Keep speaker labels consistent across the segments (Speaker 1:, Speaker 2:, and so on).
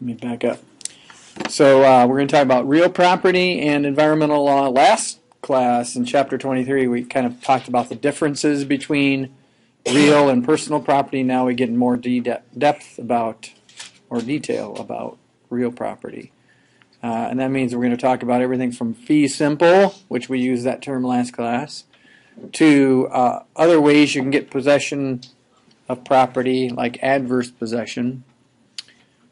Speaker 1: let me back up. So uh, we're going to talk about real property and environmental law. Last class in chapter 23, we kind of talked about the differences between real and personal property. Now we get more de- depth about or detail about real property. Uh, and that means we're going to talk about everything from fee simple, which we used that term last class, to uh, other ways you can get possession of property, like adverse possession,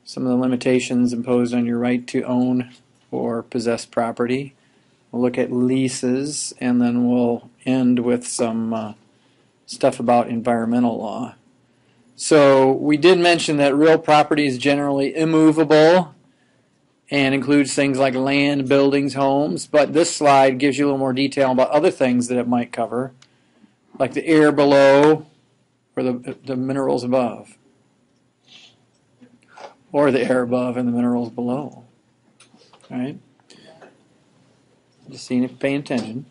Speaker 1: some of the limitations imposed on your right to own or possess property. We'll look at leases, and then we'll end with some uh, stuff about environmental law. So we did mention that real property is generally immovable and includes things like land, buildings, homes, but this slide gives you a little more detail about other things that it might cover, like the air below or the, the minerals above, or the air above and the minerals below. Right? Just seeing if paying attention.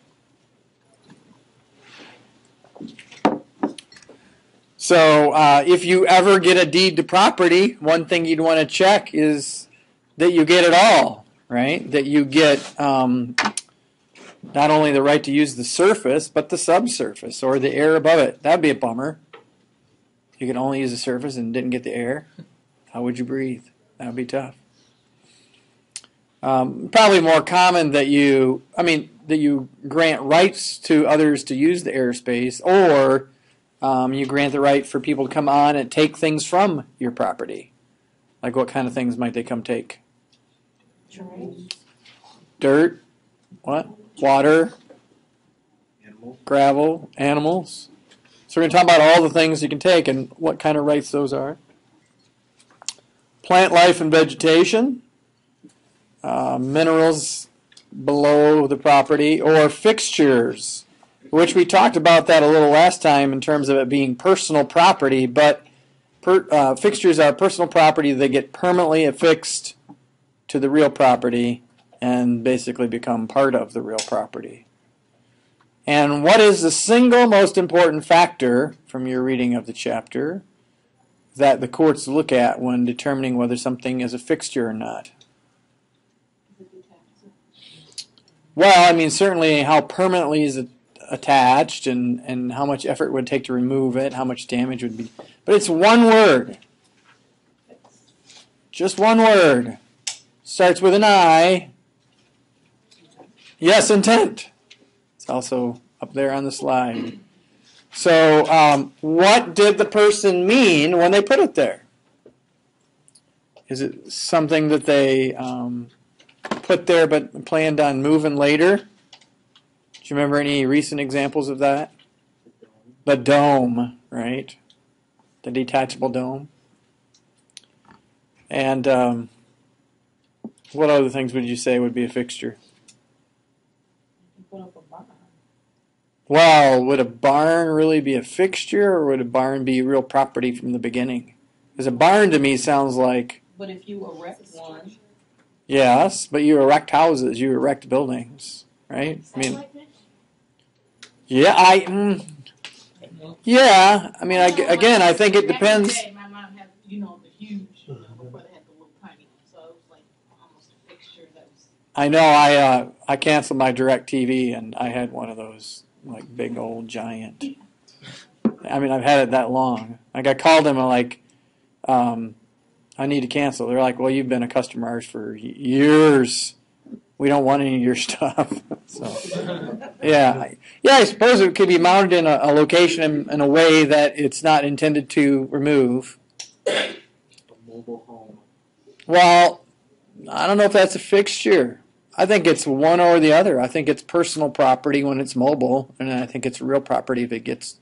Speaker 1: So, uh, if you ever get a deed to property, one thing you'd want to check is that you get it all, right? That you get um, not only the right to use the surface, but the subsurface or the air above it. That'd be a bummer. You can only use the surface and didn't get the air. How would you breathe? That would be tough. Um, probably more common that you, I mean, that you grant rights to others to use the airspace, or um, you grant the right for people to come on and take things from your property. Like what kind of things might they come take? Dirt, what? Water,
Speaker 2: Animal.
Speaker 1: gravel, animals. So we're going to talk about all the things you can take and what kind of rights those are. Plant life and vegetation, uh, minerals below the property, or fixtures, which we talked about that a little last time in terms of it being personal property, but per, uh, fixtures are personal property that get permanently affixed to the real property and basically become part of the real property. And what is the single most important factor from your reading of the chapter that the courts look at when determining whether something is a fixture or not? Well, I mean, certainly how permanently is it attached and, and how much effort it would take to remove it, how much damage would be. But it's one word. Just one word. Starts with an I. Yes, intent. It's also up there on the slide. So, um, what did the person mean when they put it there? Is it something that they um, put there but planned on moving later? Do you remember any recent examples of that? The dome, right? The detachable dome. And um, what other things would you say would be a fixture? Well, would a barn really be a fixture, or would a barn be real property from the beginning? Because a barn to me sounds like
Speaker 3: But if you erect one,
Speaker 1: yes, but you erect houses, you erect buildings, right? I mean, yeah, I, mm, yeah. I mean, I, again, I think it
Speaker 3: Back in the
Speaker 1: depends.
Speaker 3: My mom had, you know, the huge, one, before they had the little tiny so it was like almost a fixture that was.
Speaker 1: I know I uh, I canceled my DirecTV and I had one of those like big old giant. I mean, I've had it that long. Like I called them and like, um, I need to cancel. They're like, well, you've been a customer ours for years. We don't want any of your stuff. so, yeah, yeah. I suppose it could be mounted in a, a location in, in a way that it's not intended to remove.
Speaker 2: A mobile home.
Speaker 1: Well, I don't know if that's a fixture. I think it's one or the other. I think it's personal property when it's mobile, and I think it's real property if it gets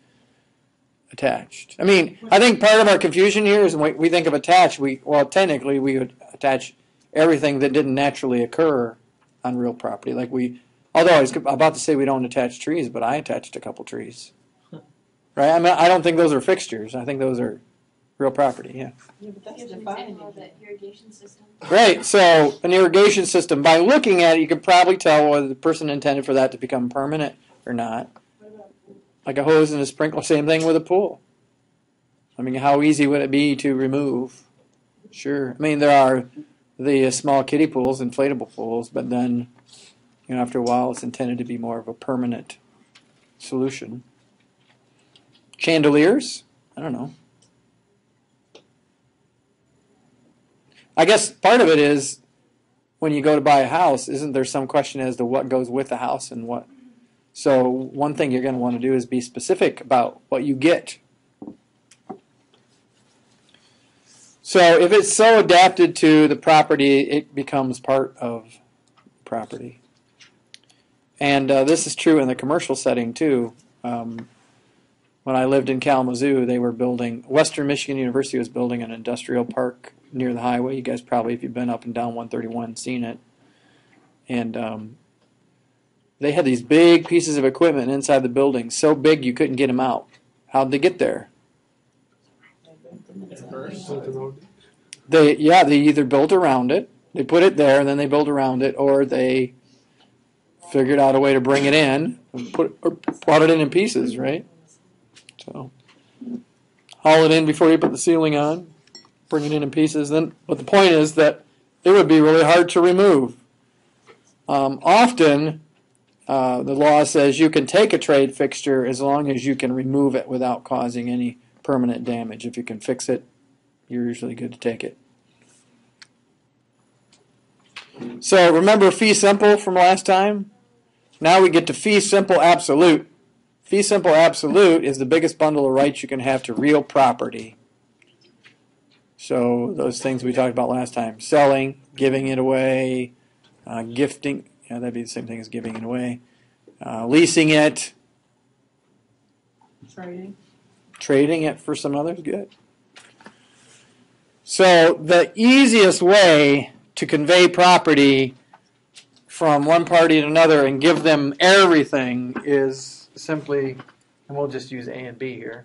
Speaker 1: attached. I mean, I think part of our confusion here is when we, we think of attached, we well, technically we would attach everything that didn't naturally occur on real property. Like we, although I was about to say we don't attach trees, but I attached a couple trees. Right? I mean, I don't think those are fixtures. I think those are real property. Yeah.
Speaker 3: Yeah, but that's
Speaker 4: Here's an
Speaker 3: defined.
Speaker 4: example of the irrigation system.
Speaker 1: Right. So an irrigation system, by looking at it, you can probably tell whether the person intended for that to become permanent or not. Like a hose and a sprinkler, same thing with a pool. I mean, how easy would it be to remove? Sure. I mean, there are the uh, small kiddie pools, inflatable pools, but then, you know, after a while, it's intended to be more of a permanent solution. Chandeliers? I don't know. I guess part of it is when you go to buy a house, isn't there some question as to what goes with the house and what? So, one thing you're going to want to do is be specific about what you get. So, if it's so adapted to the property, it becomes part of property. And uh, this is true in the commercial setting too. Um, when I lived in Kalamazoo, they were building, Western Michigan University was building an industrial park near the highway. You guys probably, if you've been up and down 131, seen it. And um, they had these big pieces of equipment inside the building, so big you couldn't get them out. How'd they get there? They yeah, they either built around it, they put it there, and then they built around it, or they figured out a way to bring it in and put or brought it in in pieces, right? So haul it in before you put the ceiling on, bring it in in pieces. Then, but the point is that it would be really hard to remove. Um, often, uh, the law says you can take a trade fixture as long as you can remove it without causing any permanent damage. If you can fix it, you're usually good to take it. So remember fee simple from last time? Now we get to fee simple absolute. Fee simple absolute is the biggest bundle of rights you can have to real property. So those things we talked about last time: selling, giving it away, uh, gifting. Yeah, that'd be the same thing as giving it away. Uh, leasing it,
Speaker 3: Trading.
Speaker 1: trading it for some others. Good. So the easiest way to convey property from one party to another and give them everything is simply, and we'll just use A and B here.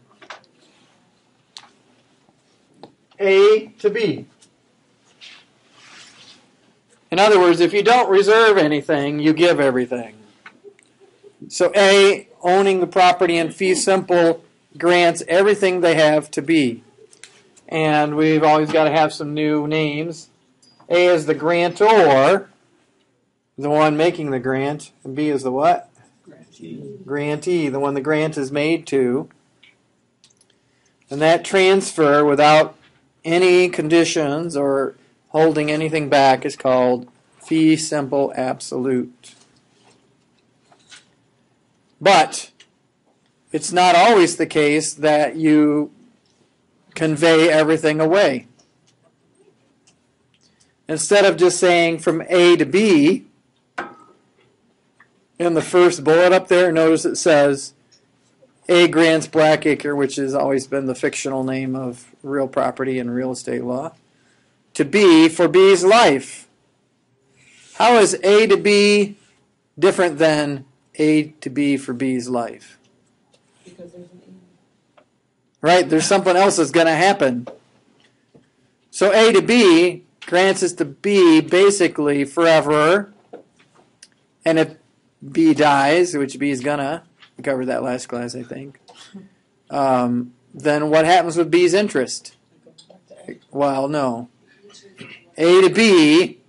Speaker 1: A to B. In other words, if you don't reserve anything, you give everything. So A, owning the property in fee simple, grants everything they have to B. And we've always got to have some new names. A is the grantor, the one making the grant, and B is the what? Grantee, the one the grant is made to. And that transfer without any conditions or holding anything back is called fee simple absolute. But it's not always the case that you convey everything away. Instead of just saying from A to B, in the first bullet up there, notice it says A grants Blackacre, which has always been the fictional name of real property and real estate law, to B for B's life. How is A to B different than A to B for B's life?
Speaker 3: Because there's an
Speaker 1: Right? There's something else that's going to happen. So A to B grants us to B basically forever. And if B dies, which B is gonna, we covered that last class, I think. Um, then what happens with B's interest? Well, no. A to B,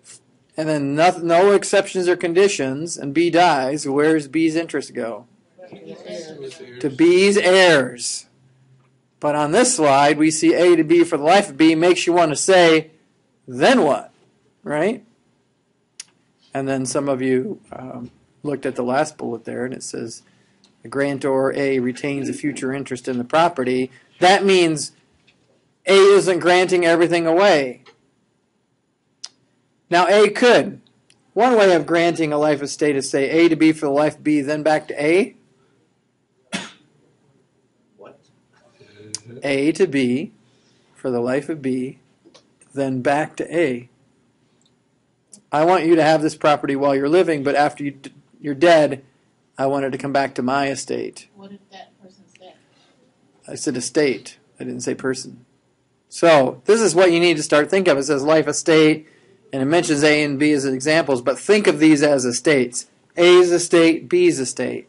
Speaker 1: and then no, no exceptions or conditions, and B dies. Where's B's interest go? To B's heirs. But on this slide, we see A to B for the life of B makes you want to say, then what? Right? And then some of you um, looked at the last bullet there, and it says the grantor A retains a future interest in the property. That means A isn't granting everything away. Now, A could. One way of granting a life estate is say A to B for the life B, then back to A.
Speaker 2: What?
Speaker 1: A to B for the life of B, then back to A. I want you to have this property while you're living, but after you, you're dead, I wanted to come back to my estate.
Speaker 3: What if that person's dead?
Speaker 1: I said estate. I didn't say person. So this is what you need to start thinking of. It says life estate, and it mentions A and B as examples, but think of these as estates. A's estate, B's estate.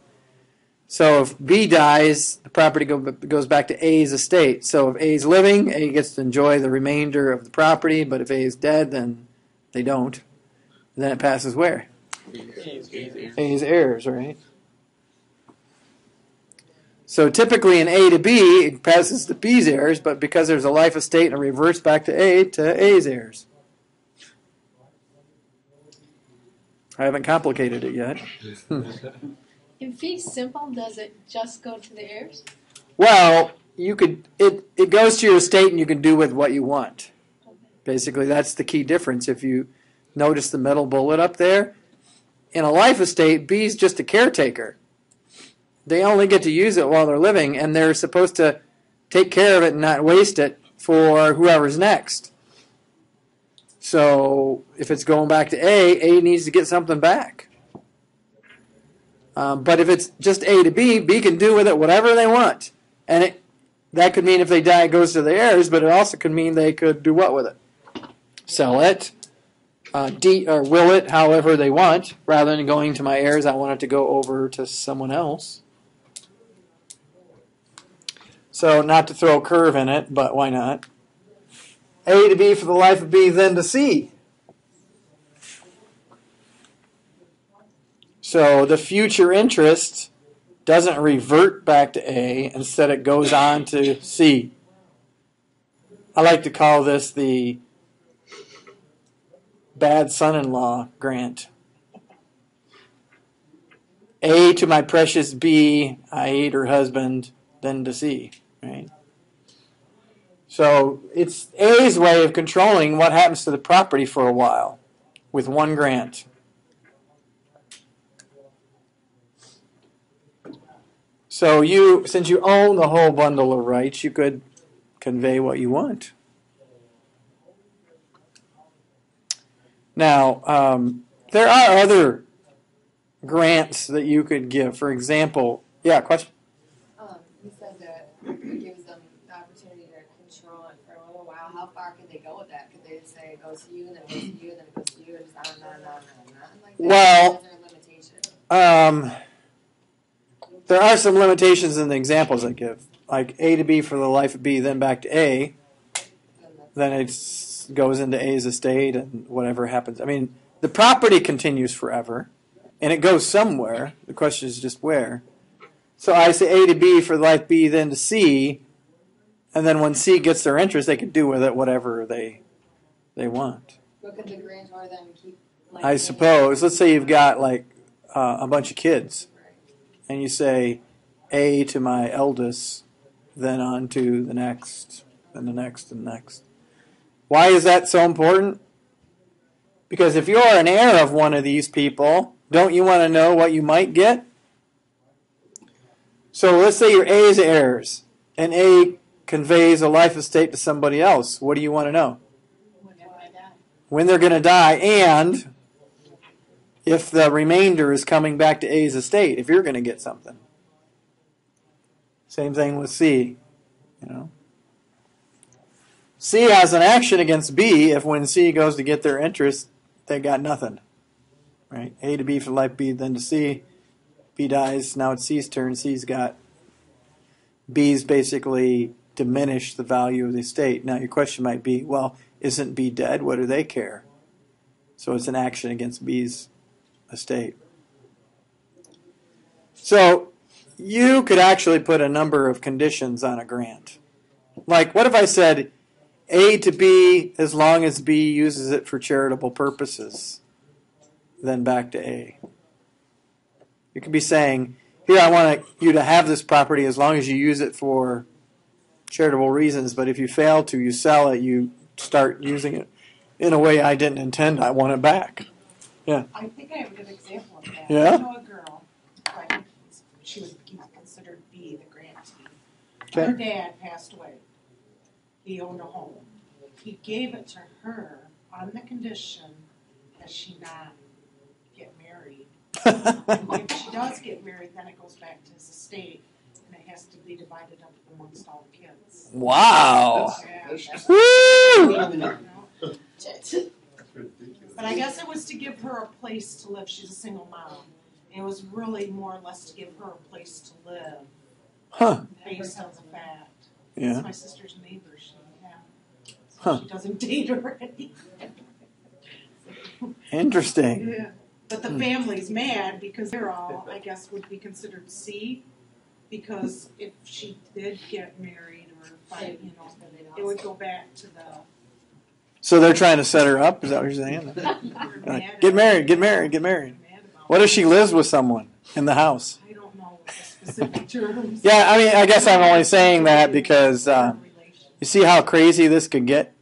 Speaker 1: So if B dies, the property go, goes back to A's estate. So if A's living, A gets to enjoy the remainder of the property, but if A is dead, then They don't. Then it passes where? A's heirs, right? So typically in A to B, it passes to B's heirs, but because there's a life estate and it reverts back to A to A's heirs. I haven't complicated it yet.
Speaker 4: In fee simple, does it just go to the heirs?
Speaker 1: Well, you could it it goes to your estate and you can do with what you want. Basically, that's the key difference. If you notice the middle bullet up there, in a life estate, B's just a caretaker. They only get to use it while they're living, and they're supposed to take care of it and not waste it for whoever's next. So if it's going back to A, A needs to get something back. Um, but if it's just A to B, B can do with it whatever they want, and it that could mean if they die, it goes to the heirs. But it also could mean they could do what with it? Sell it, uh, de- or will it however they want, rather than going to my heirs. I want it to go over to someone else. So not to throw a curve in it, but why not? A to B for the life of B, then to C. So the future interest doesn't revert back to A, instead it goes on to C. I like to call this the bad son in law grant. A to my precious B, I hate her husband, then to C, right? So it's A's way of controlling what happens to the property for a while with one grant. So you, since you own the whole bundle of rights, you could convey what you want. Now, um, there are other grants that you could give. For example, yeah, question.
Speaker 5: Um, you said that it gives them the opportunity to control it for a little while. How far could they go with that? Could they just say it goes to you, then it goes to you, then it goes to you, and just on and on and on and on like that?
Speaker 1: Well-
Speaker 5: Is there?
Speaker 1: Um, there are some limitations in the examples I give, like A to B for the life of B, then back to A.
Speaker 5: Then
Speaker 1: Then it goes into A's estate, and whatever happens. I mean, the property continues forever, and it goes somewhere. The question is just where. So I say A to B for life B, then to C, and then when C gets their interest, they can do with it whatever they they want.
Speaker 5: But could the grantor then keep? Like,
Speaker 1: I suppose. Let's say you've got like uh, a bunch of kids, and you say A to my eldest, then on to the next, and the next, and next. Why is that so important? Because if you're an heir of one of these people, don't you want to know what you might get? So let's say you're A's heirs, and A conveys a life estate to somebody else. What do you want to know? When they're going to die and if the remainder is coming back to A's estate, if you're going to get something. Same thing with C, you know. C has an action against B if when C goes to get their interest, they got nothing. Right? A to B for life B, then to C. B dies, now it's C's turn. C's got B's basically diminished the value of the estate. Now your question might be, well, isn't B dead? What do they care? So it's an action against B's estate. So you could actually put a number of conditions on a grant. Like, what if I said A to B as long as B uses it for charitable purposes, then back to A? You could be saying, here, I want you to have this property as long as you use it for charitable reasons, but if you fail to, you sell it, you start using it in a way I didn't intend, I want it back. Yeah.
Speaker 6: I think I have a good example of that.
Speaker 1: Yeah?
Speaker 6: I know a girl, like, she was considered B, the grantee. Her dad passed away. He owned a home. He gave it to her on the condition that she not married. If she does get married, then it goes back to his estate, and it has to be divided up amongst all the kids.
Speaker 1: wow.
Speaker 6: Yeah.
Speaker 1: Woo!
Speaker 6: But I guess it was to give her a place to live. She's a single mom. And it was really more or less to give her a place to live
Speaker 1: Huh.
Speaker 6: based on the fact.
Speaker 1: Yeah.
Speaker 6: It's my sister's neighbor. She, yeah. So
Speaker 1: Huh.
Speaker 6: she doesn't date her anything.
Speaker 1: Interesting.
Speaker 6: Yeah. But the family's mad because they're all, I guess, would be considered C. Because if she did get married or fight, you know, it would go back to the.
Speaker 1: So they're trying to set her up. Is that what you're saying?
Speaker 6: they're
Speaker 1: Like,
Speaker 6: mad
Speaker 1: get
Speaker 6: about-
Speaker 1: married. Get married. Get married.
Speaker 6: mad about
Speaker 1: What if she lives with someone in the house?
Speaker 6: I don't know the specific terms.
Speaker 1: Yeah, I mean, I guess I'm only saying that because uh, you see how crazy this could get.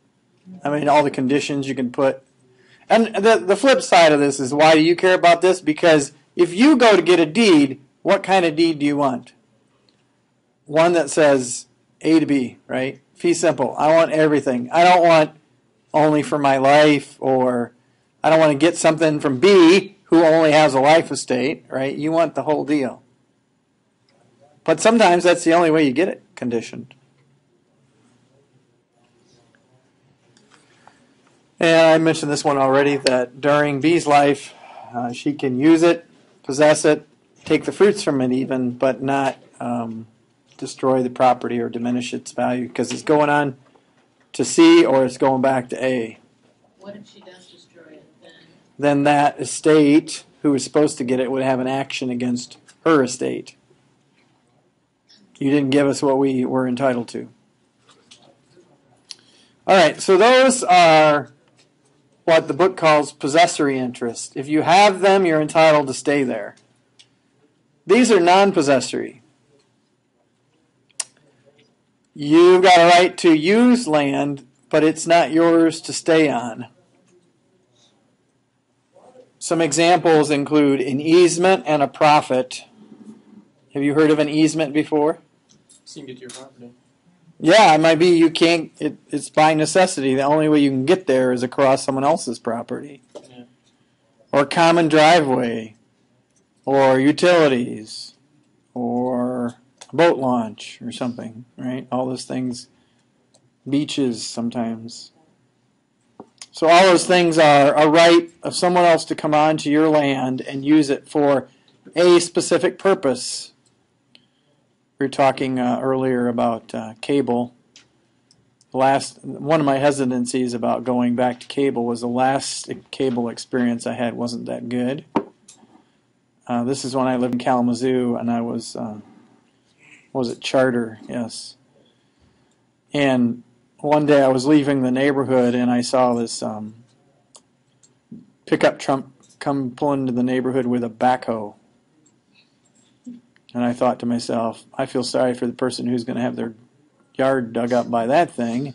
Speaker 1: I mean, all the conditions you can put. And the the flip side of this is why do you care about this? Because if you go to get a deed, what kind of deed do you want? One that says A to B, right? Fee simple. I want everything. I don't want only for my life, or I don't want to get something from B who only has a life estate, right? You want the whole deal. But sometimes that's the only way you get it conditioned. And I mentioned this one already that during B's life, uh, she can use it, possess it, take the fruits from it, even, but not um, destroy the property or diminish its value because it's going on to C or it's going back to A.
Speaker 3: What if she does destroy it then?
Speaker 1: Then that estate, who was supposed to get it, would have an action against her estate. You didn't give us what we were entitled to. All right, so those are what the book calls possessory interest. If you have them, you're entitled to stay there. These are non possessory. You've got a right to use land, but it's not yours to stay on. Some examples include an easement and a profit. Have you heard of an easement before?
Speaker 2: To your property.
Speaker 1: Yeah, it might be you can't. It, it's by necessity. The only way you can get there is across someone else's property,
Speaker 2: Yeah.
Speaker 1: or common driveway, or utilities, or a boat launch or something. Right? All those things. Beaches sometimes. So all those things are a right of someone else to come onto your land and use it for a specific purpose. We were talking uh, earlier about uh, cable. Last one of my hesitancies about going back to cable was the last cable experience I had wasn't that good. Uh, this is when I lived in Kalamazoo and I was uh, was it Charter? Yes. And one day I was leaving the neighborhood and I saw this um, pickup truck come pulling into the neighborhood with a backhoe. And I thought to myself, I feel sorry for the person who's going to have their yard dug up by that thing.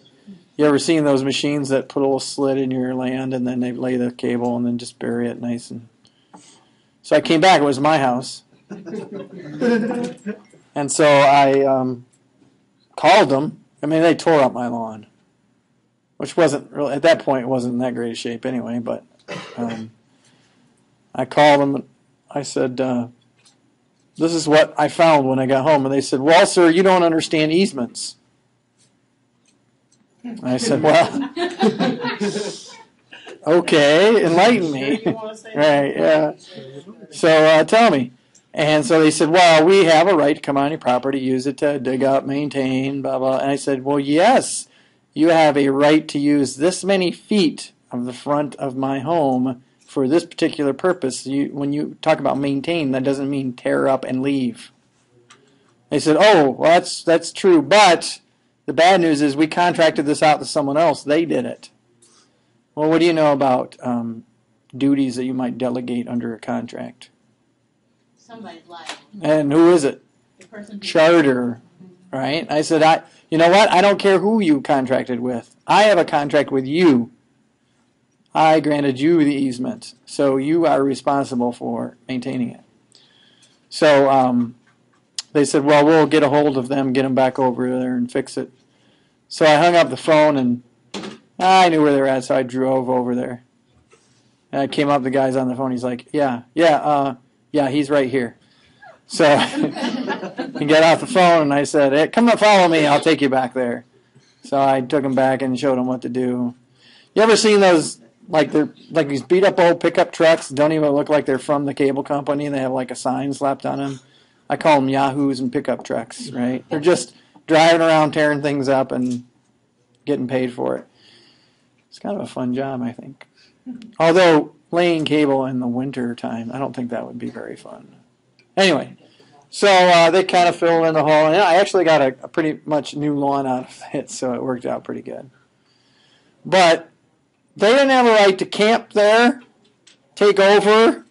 Speaker 1: You ever seen those machines that put a little slit in your land and then they lay the cable and then just bury it nice and. So I came back. It was my house, and so I um, called them. I mean, they tore up my lawn, which wasn't really at that point. It wasn't in that great a shape anyway. But um, I called them. I said, uh, "This is what I found when I got home," and they said, "Well, sir, you don't understand easements." I said, "Well, okay, enlighten me."
Speaker 6: You wanna say
Speaker 1: Right,
Speaker 6: yeah.
Speaker 1: So uh, tell me. And so they said, well, we have a right to come on your property, use it to dig up, maintain, blah, blah. And I said, well, yes, you have a right to use this many feet of the front of my home for this particular purpose. You, when you talk about maintain, that doesn't mean tear up and leave. They said, oh, well, that's, that's true, but the bad news is we contracted this out to someone else. They did it. Well, what do you know about um, duties that you might delegate under a contract?
Speaker 3: Somebody's liable.
Speaker 1: And who is it?
Speaker 3: The person
Speaker 1: Charter, right? I said, I, you know what? I don't care who you contracted with. I have a contract with you. I granted you the easement, so you are responsible for maintaining it. So um, they said, well, we'll get a hold of them, get them back over there, and fix it. So I hung up the phone, and I knew where they were at, so I drove over there. And I came up, the guy's on the phone. He's like, yeah, yeah, uh, yeah, he's right here. So he got off the phone, and I said, hey, "Come and follow me. I'll take you back there." So I took him back and showed him what to do. You ever seen those like they're like these beat up old pickup trucks? Don't even look like they're from the cable company. They have like a sign slapped on them. I call them Yahoos and pickup trucks. Right? They're just driving around, tearing things up, and getting paid for it. It's kind of a fun job, I think. Although laying cable in the winter time. I don't think that would be very fun. Anyway, so uh, they kind of filled in the hole, and I actually got a, a pretty much new lawn out of it, so it worked out pretty good. But they didn't have a right to camp there, take over,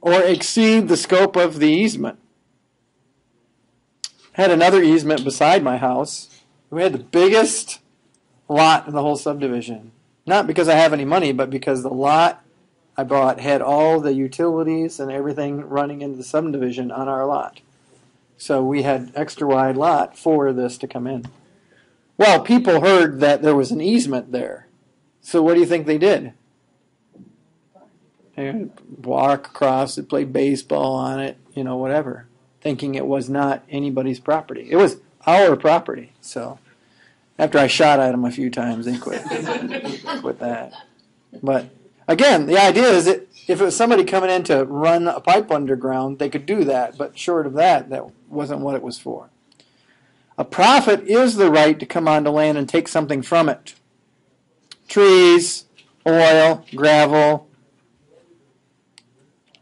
Speaker 1: or exceed the scope of the easement. Had another easement beside my house. We had the biggest lot in the whole subdivision. Not because I have any money, but because the lot I bought had all the utilities and everything running into the subdivision on our lot. So we had extra wide lot for this to come in. Well, people heard that there was an easement there. So what do you think they did? They walk across it, play baseball on it, you know, whatever, thinking it was not anybody's property. It was our property. So after I shot at them a few times, they quit quit that. But again, the idea is that if it was somebody coming in to run a pipe underground, they could do that. But short of that, that wasn't what it was for. A profit is the right to come onto land and take something from it trees, oil, gravel,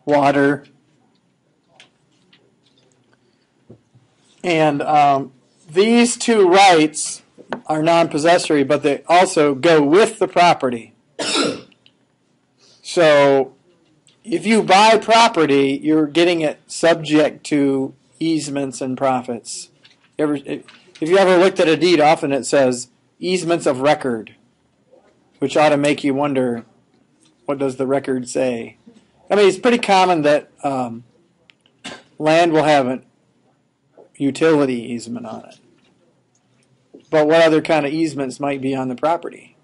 Speaker 1: water. And um, these two rights are non possessory, but they also go with the property. so if you buy property, you're getting it subject to easements and profits. If you ever looked at a deed, often it says easements of record, which ought to make you wonder what does the record say? I mean, it's pretty common that um, land will have a utility easement on it. But what other kind of easements might be on the property?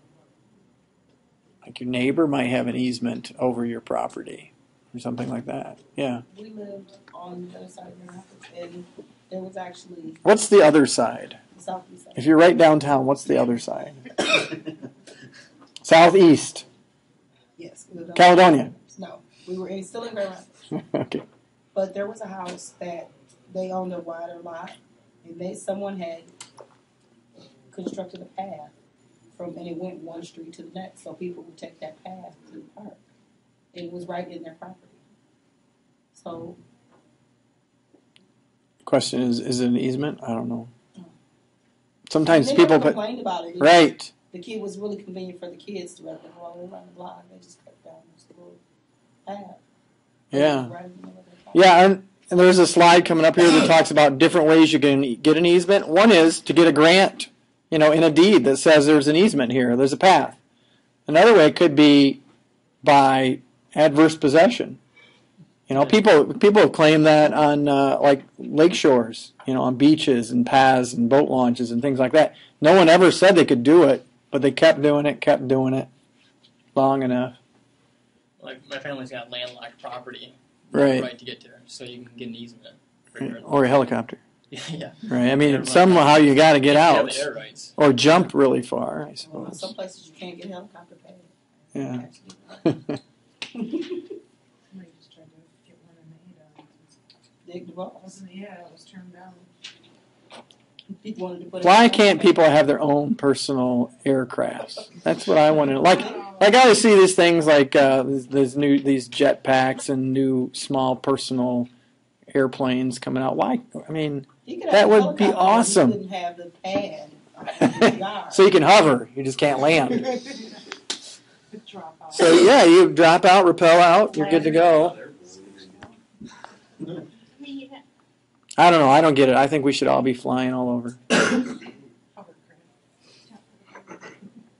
Speaker 1: Like your neighbor might have an easement over your property or something like that. Yeah.
Speaker 7: We lived on the other side of the rapids, and there was actually
Speaker 1: What's the other side?
Speaker 7: the southeast side.
Speaker 1: If you're right downtown, what's the other side? Southeast.
Speaker 7: Yes,
Speaker 1: Caledonia.
Speaker 7: No, we were in, still in Grand Rapids,
Speaker 1: okay.
Speaker 7: but there was a house that they owned a wider lot, and they someone had constructed a path from, and it went one street to the next, so people would take that path to the park. It was right in their property. So
Speaker 1: Question is, is it an easement? I don't know. Sometimes people
Speaker 7: complained about. It-
Speaker 1: right.
Speaker 7: The kid was really convenient for the kids to rather than rolling around the block. They just cut down this little path.
Speaker 1: Yeah.
Speaker 7: Right in the middle of their property.
Speaker 1: Yeah, and, and there's a slide coming up here that talks about different ways you can get an easement. One is to get a grant, you know, in a deed that says there's an easement here, there's a path. Another way could be by adverse possession. You know, people people have claimed that on uh, like lake shores, you know, on beaches and paths and boat launches and things like that. No one ever said they could do it, but they kept doing it, kept doing it long enough.
Speaker 2: Like my family's got landlocked property,
Speaker 1: Right.
Speaker 2: right to get there, so you can get an easement. for your-
Speaker 1: Or a helicopter.
Speaker 2: yeah,
Speaker 1: Right. I mean,
Speaker 2: Air
Speaker 1: somehow you got to get
Speaker 2: You
Speaker 1: out.
Speaker 2: the
Speaker 1: or jump really far, I
Speaker 7: Well,
Speaker 1: suppose.
Speaker 7: some places you can't get helicopter pay.
Speaker 1: Yeah.
Speaker 6: Somebody just tried to get one in Ada.
Speaker 7: Dig the balls.
Speaker 6: Yeah, it was turned down.
Speaker 7: People wanted to put. it
Speaker 1: Why can't people have their own personal aircrafts? That's what I want to like. Like I always see these things like uh, these, these new these jet packs and new small personal airplanes coming out. Why? I mean,
Speaker 7: You could have
Speaker 1: that would be awesome.
Speaker 7: You have the pad. on the yard.
Speaker 1: so you can hover, you just can't land. So yeah, you drop out, rappel out, you're good to go.
Speaker 3: I mean, you have,
Speaker 1: I don't know. I don't get it. I think we should all be flying all over.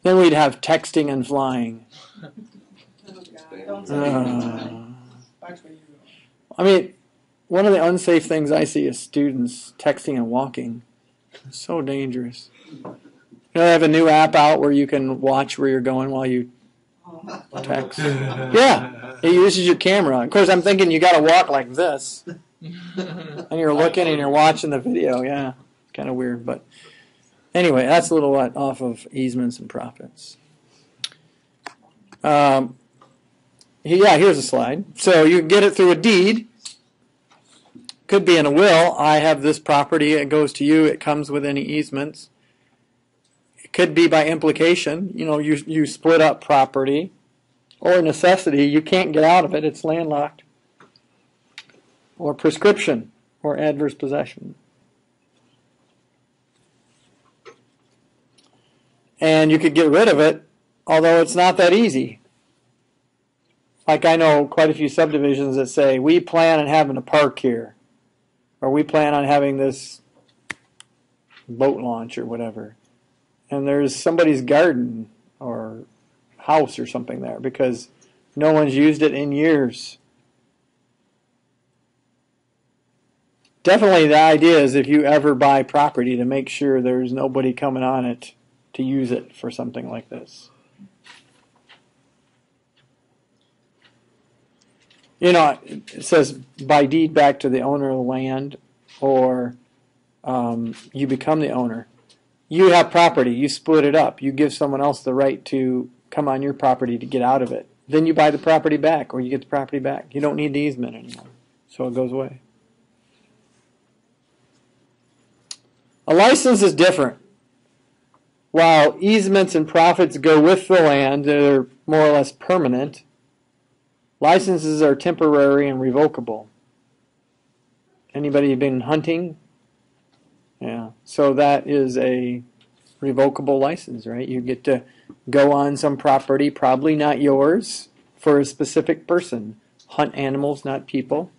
Speaker 1: Then we'd have texting and flying.
Speaker 6: God.
Speaker 7: Don't tell me.
Speaker 1: Uh,
Speaker 7: Watch where you're going.
Speaker 1: I mean, one of the unsafe things I see is students texting and walking. It's so dangerous. You know, they have a new app out where you can watch where you're going while you text. Yeah, it uses your camera. Of course, I'm thinking you got to walk like this, and you're looking and you're watching the video. Yeah, kind of weird, but anyway, that's a little what off of easements and profits. Um, yeah, here's a slide. So you can get it through a deed. Could be in a will. I have this property. It goes to you. It comes with any easements. It could be by implication. You know, you you split up property, or necessity, you can't get out of it, it's landlocked. Or prescription or adverse possession. And you could get rid of it, although it's not that easy. Like I know quite a few subdivisions that say, we plan on having a park here, or we plan on having this boat launch or whatever. And there's somebody's garden or house or something there because no one's used it in years. Definitely, the idea is if you ever buy property to make sure there's nobody coming on it to use it for something like this. You know, it says by deed back to the owner of the land, or um, you become the owner. You have property, you split it up, you give someone else the right to come on your property to get out of it. Then you buy the property back, or you get the property back. You don't need the easement anymore, so it goes away. A license is different. While easements and profits go with the land, they're more or less permanent. Licenses are temporary and revocable. Anybody been hunting? Yeah. So that is a revocable license, right? You get to go on some property, probably not yours, for a specific person. Hunt animals, not people.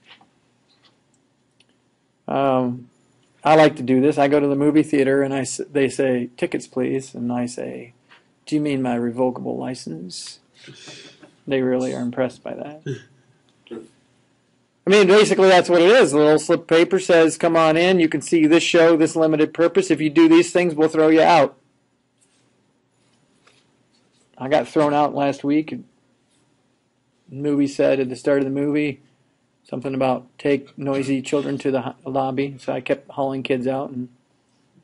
Speaker 1: Um, I like to do this. I go to the movie theater and I they say tickets, please, and I say, "Do you mean my revocable license?" They really are impressed by that. I mean, basically, that's what it is. A little slip of paper says, "Come on in. You can see this show, this limited purpose. If you do these things, we'll throw you out." I got thrown out last week. The movie said at the start of the movie something about take noisy children to the ho- lobby. So I kept hauling kids out, and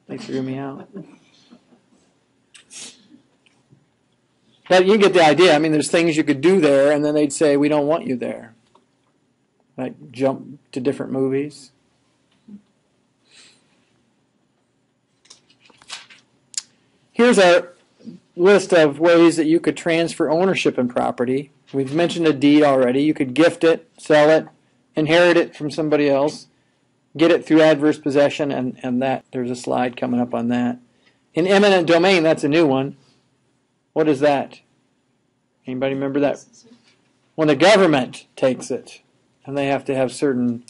Speaker 1: they threw me out. But you get the idea. I mean, there's things you could do there, and then they'd say, "We don't want you there." Like jump to different movies. Here's our list of ways that you could transfer ownership in property. We've mentioned a deed already. You could gift it, sell it, inherit it from somebody else, get it through adverse possession, and, and that there's a slide coming up on that. In eminent domain, that's a new one. What is that? Anybody remember that? When the government takes it, and they have to have certain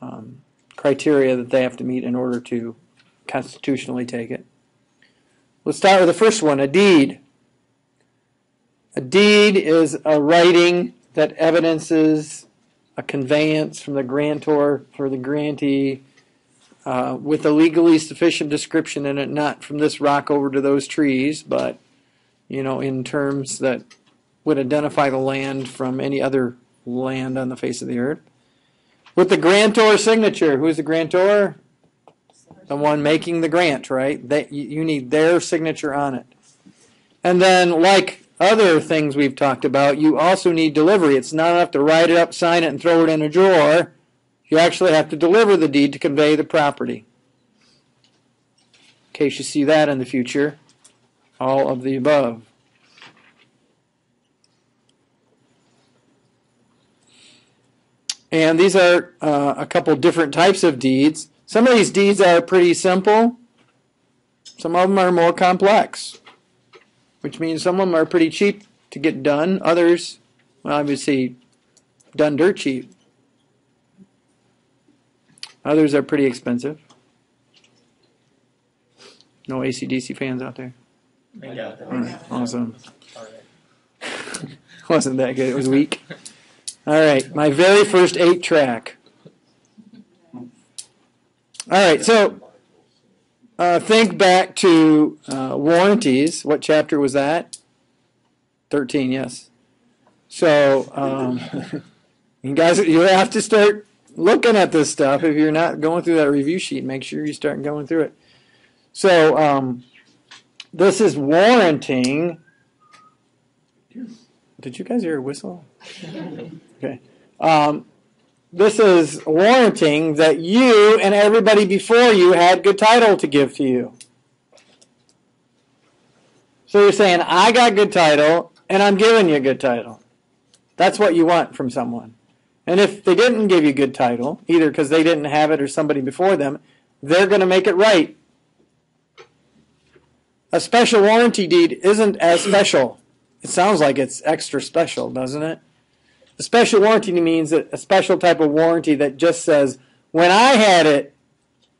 Speaker 1: um, criteria that they have to meet in order to constitutionally take it. Let's start with the first one a deed. A deed is a writing that evidences a conveyance from the grantor for the grantee uh, with a legally sufficient description in it, not from this rock over to those trees, but you know, in terms that would identify the land from any other land on the face of the earth. With the grantor signature, who's the grantor? The one making the grant, right? You you need their signature on it. And then, like other things we've talked about, you also need delivery. It's not enough to write it up, sign it, and throw it in a drawer. You actually have to deliver the deed to convey the property. In case you see that in the future, all of the above. And these are uh, a couple different types of deeds. Some of these deeds are pretty simple. Some of them are more complex, which means some of them are pretty cheap to get done. Others, well, obviously, done dirt cheap. Others are pretty expensive. No ACDC fans out there?
Speaker 2: I got
Speaker 1: All right, awesome. Wasn't that good? It was weak. All right, my very first eight track. All right, so uh, think back to uh, warranties. What chapter was that? 13, yes. So, um, you guys, you have to start looking at this stuff. If you're not going through that review sheet, make sure you start going through it. So, um, this is warranting. Did you guys hear a whistle? Okay. Um, this is warranting that you and everybody before you had good title to give to you. So you're saying, I got good title, and I'm giving you a good title. That's what you want from someone. And if they didn't give you good title, either because they didn't have it or somebody before them, they're going to make it right. A special warranty deed isn't as special. It sounds like it's extra special, doesn't it? A special warranty means a special type of warranty that just says, when I had it,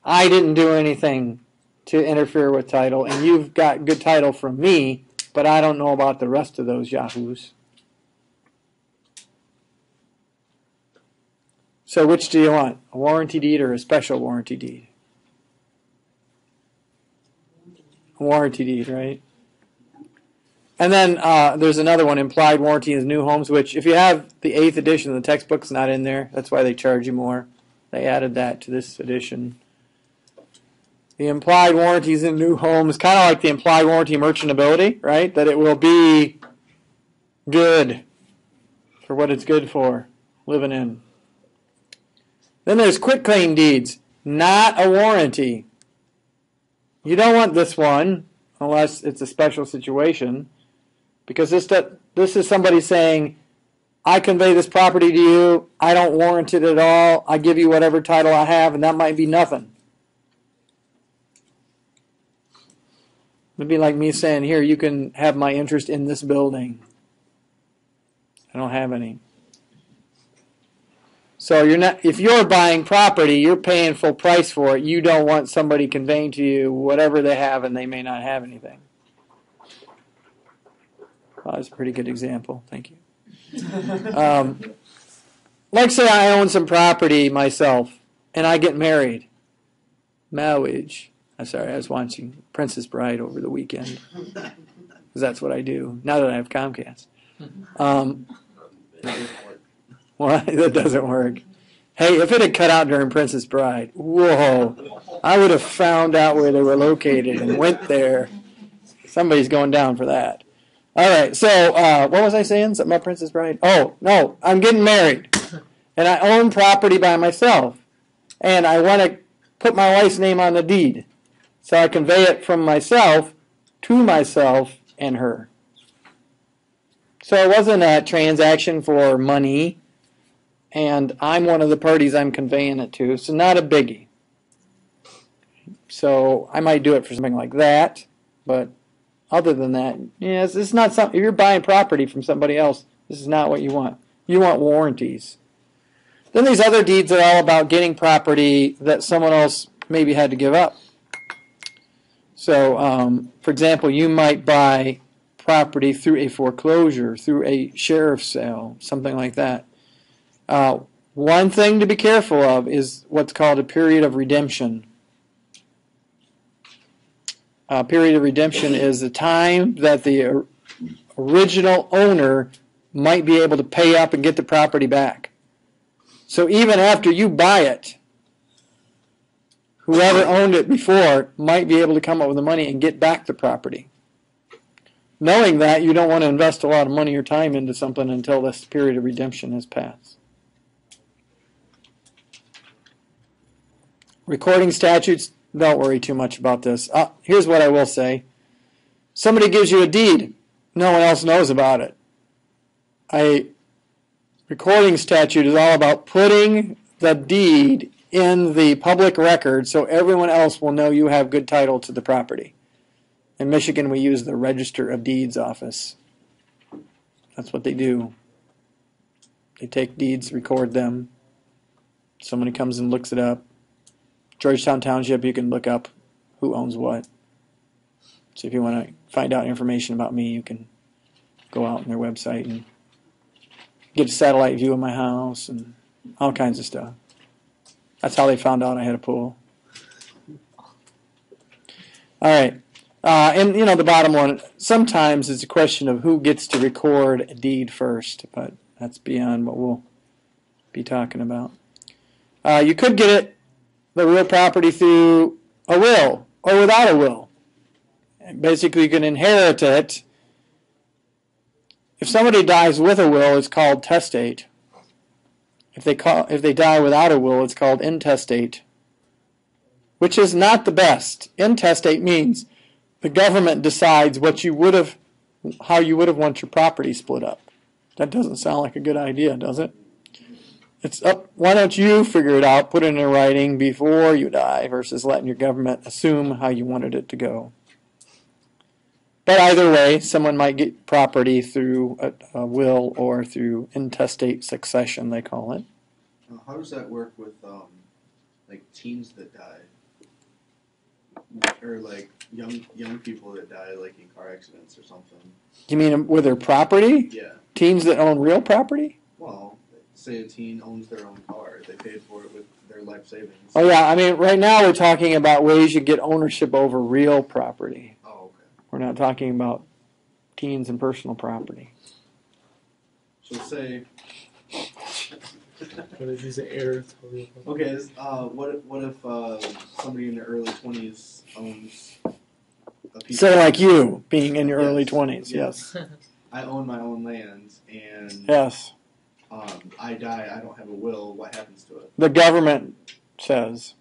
Speaker 1: I didn't do anything to interfere with title, and you've got good title from me, but I don't know about the rest of those yahoos. So, which do you want? A warranty deed or a special warranty deed? A warranty deed, right? And then uh, there's another one, implied warranty in new homes, which if you have the eighth edition, the textbook's not in there. That's why they charge you more. They added that to this edition. The implied warranties in new homes, kind of like the implied warranty merchantability, right? That it will be good for what it's good for, living in. Then there's quitclaim deeds, not a warranty. You don't want this one unless it's a special situation, because this this is somebody saying, "I convey this property to you. I don't warrant it at all. I give you whatever title I have, and that might be nothing." It'd be like me saying, "Here, you can have my interest in this building." I don't have any. So you're not if you're buying property, you're paying full price for it. You don't want somebody conveying to you whatever they have and they may not have anything. Well, that's a pretty good example. Thank you. Um, like say I own some property myself and I get married. Marriage. I'm sorry, I was watching Princess Bride over the weekend. Because that's what I do now that I have Comcast. Um, well, that doesn't work. Hey, if it had cut out during Princess Bride, whoa, I would have found out where they were located and went there. Somebody's going down for that. All right, so uh, what was I saying? Something about Princess Bride? Oh, no, I'm getting married, and I own property by myself, and I want to put my wife's name on the deed, so I convey it from myself to myself and her. So it wasn't a transaction for money and I'm one of the parties I'm conveying it to, so not a biggie. So I might do it for something like that, but other than that, yes, this is not something. If you're buying property from somebody else, this is not what you want. You want warranties. Then these other deeds are all about getting property that someone else maybe had to give up. So, um, for example, you might buy property through a foreclosure, through a sheriff's sale, something like that. Uh, one thing to be careful of is what's called a period of redemption. A period of redemption is the time that the original owner might be able to pay up and get the property back. So even after you buy it, whoever owned it before might be able to come up with the money and get back the property. Knowing that, you don't want to invest a lot of money or time into something until this period of redemption has passed. Recording statutes, don't worry too much about this. Uh, here's what I will say somebody gives you a deed, no one else knows about it. A recording statute is all about putting the deed in the public record so everyone else will know you have good title to the property. In Michigan, we use the Register of Deeds office. That's what they do. They take deeds, record them. Somebody comes and looks it up. Georgetown Township, you can look up who owns what. So if you want to find out information about me, you can go out on their website and get a satellite view of my house and all kinds of stuff. That's how they found out I had a pool. All right. Uh, and, you know, the bottom one, sometimes it's a question of who gets to record a deed first, but that's beyond what we'll be talking about. Uh, you could get it the real property through a will or without a will. Basically, you can inherit it. If somebody dies with a will, it's called testate. If they call, if they die without a will, it's called intestate, which is not the best. Intestate means the government decides what you would have, how you would have want your property split up. That doesn't sound like a good idea, does it? It's up. Why don't you figure it out, put it in a writing before you die, versus letting your government assume how you wanted it to go. But either way, someone might get property through a, a will or through intestate succession, they call it.
Speaker 8: How does that work with um, like teens that die, or like young young people that die like in car accidents or something?
Speaker 1: You mean with their property?
Speaker 8: Yeah.
Speaker 1: Teens that own real property?
Speaker 8: Well, say a teen owns their own car, they paid for it with their life savings.
Speaker 1: Oh yeah, I mean right now we're talking about ways you get ownership over real property.
Speaker 8: Oh, okay.
Speaker 1: We're not talking about teens and personal property.
Speaker 8: So say,
Speaker 2: What if he's an heir?
Speaker 8: okay, uh, what if what if uh, somebody in their early twenties owns a piece?
Speaker 1: Say like you being in your
Speaker 8: Yes.
Speaker 1: early twenties, yes.
Speaker 8: I own my own land, and
Speaker 1: Yes.
Speaker 8: I die. I don't have a will. What happens to it?
Speaker 1: The government says.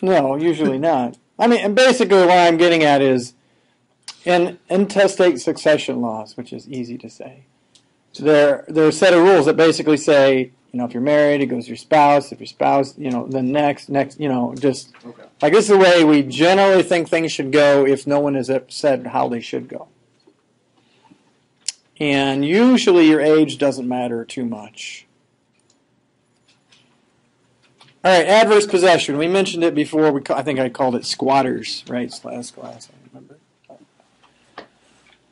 Speaker 1: No, usually not. I mean, and basically, what I'm getting at is in intestate succession laws, which is easy to say. There, there are a set of rules that basically say, you know, if you're married, it goes to your spouse. If your spouse, you know, then next, next, you know, just
Speaker 8: Okay.
Speaker 1: like this is the way we generally think things should go if no one has said how they should go. And usually, your age doesn't matter too much. All right, adverse possession. We mentioned it before. We I think I called it squatters, right? Last class, I remember.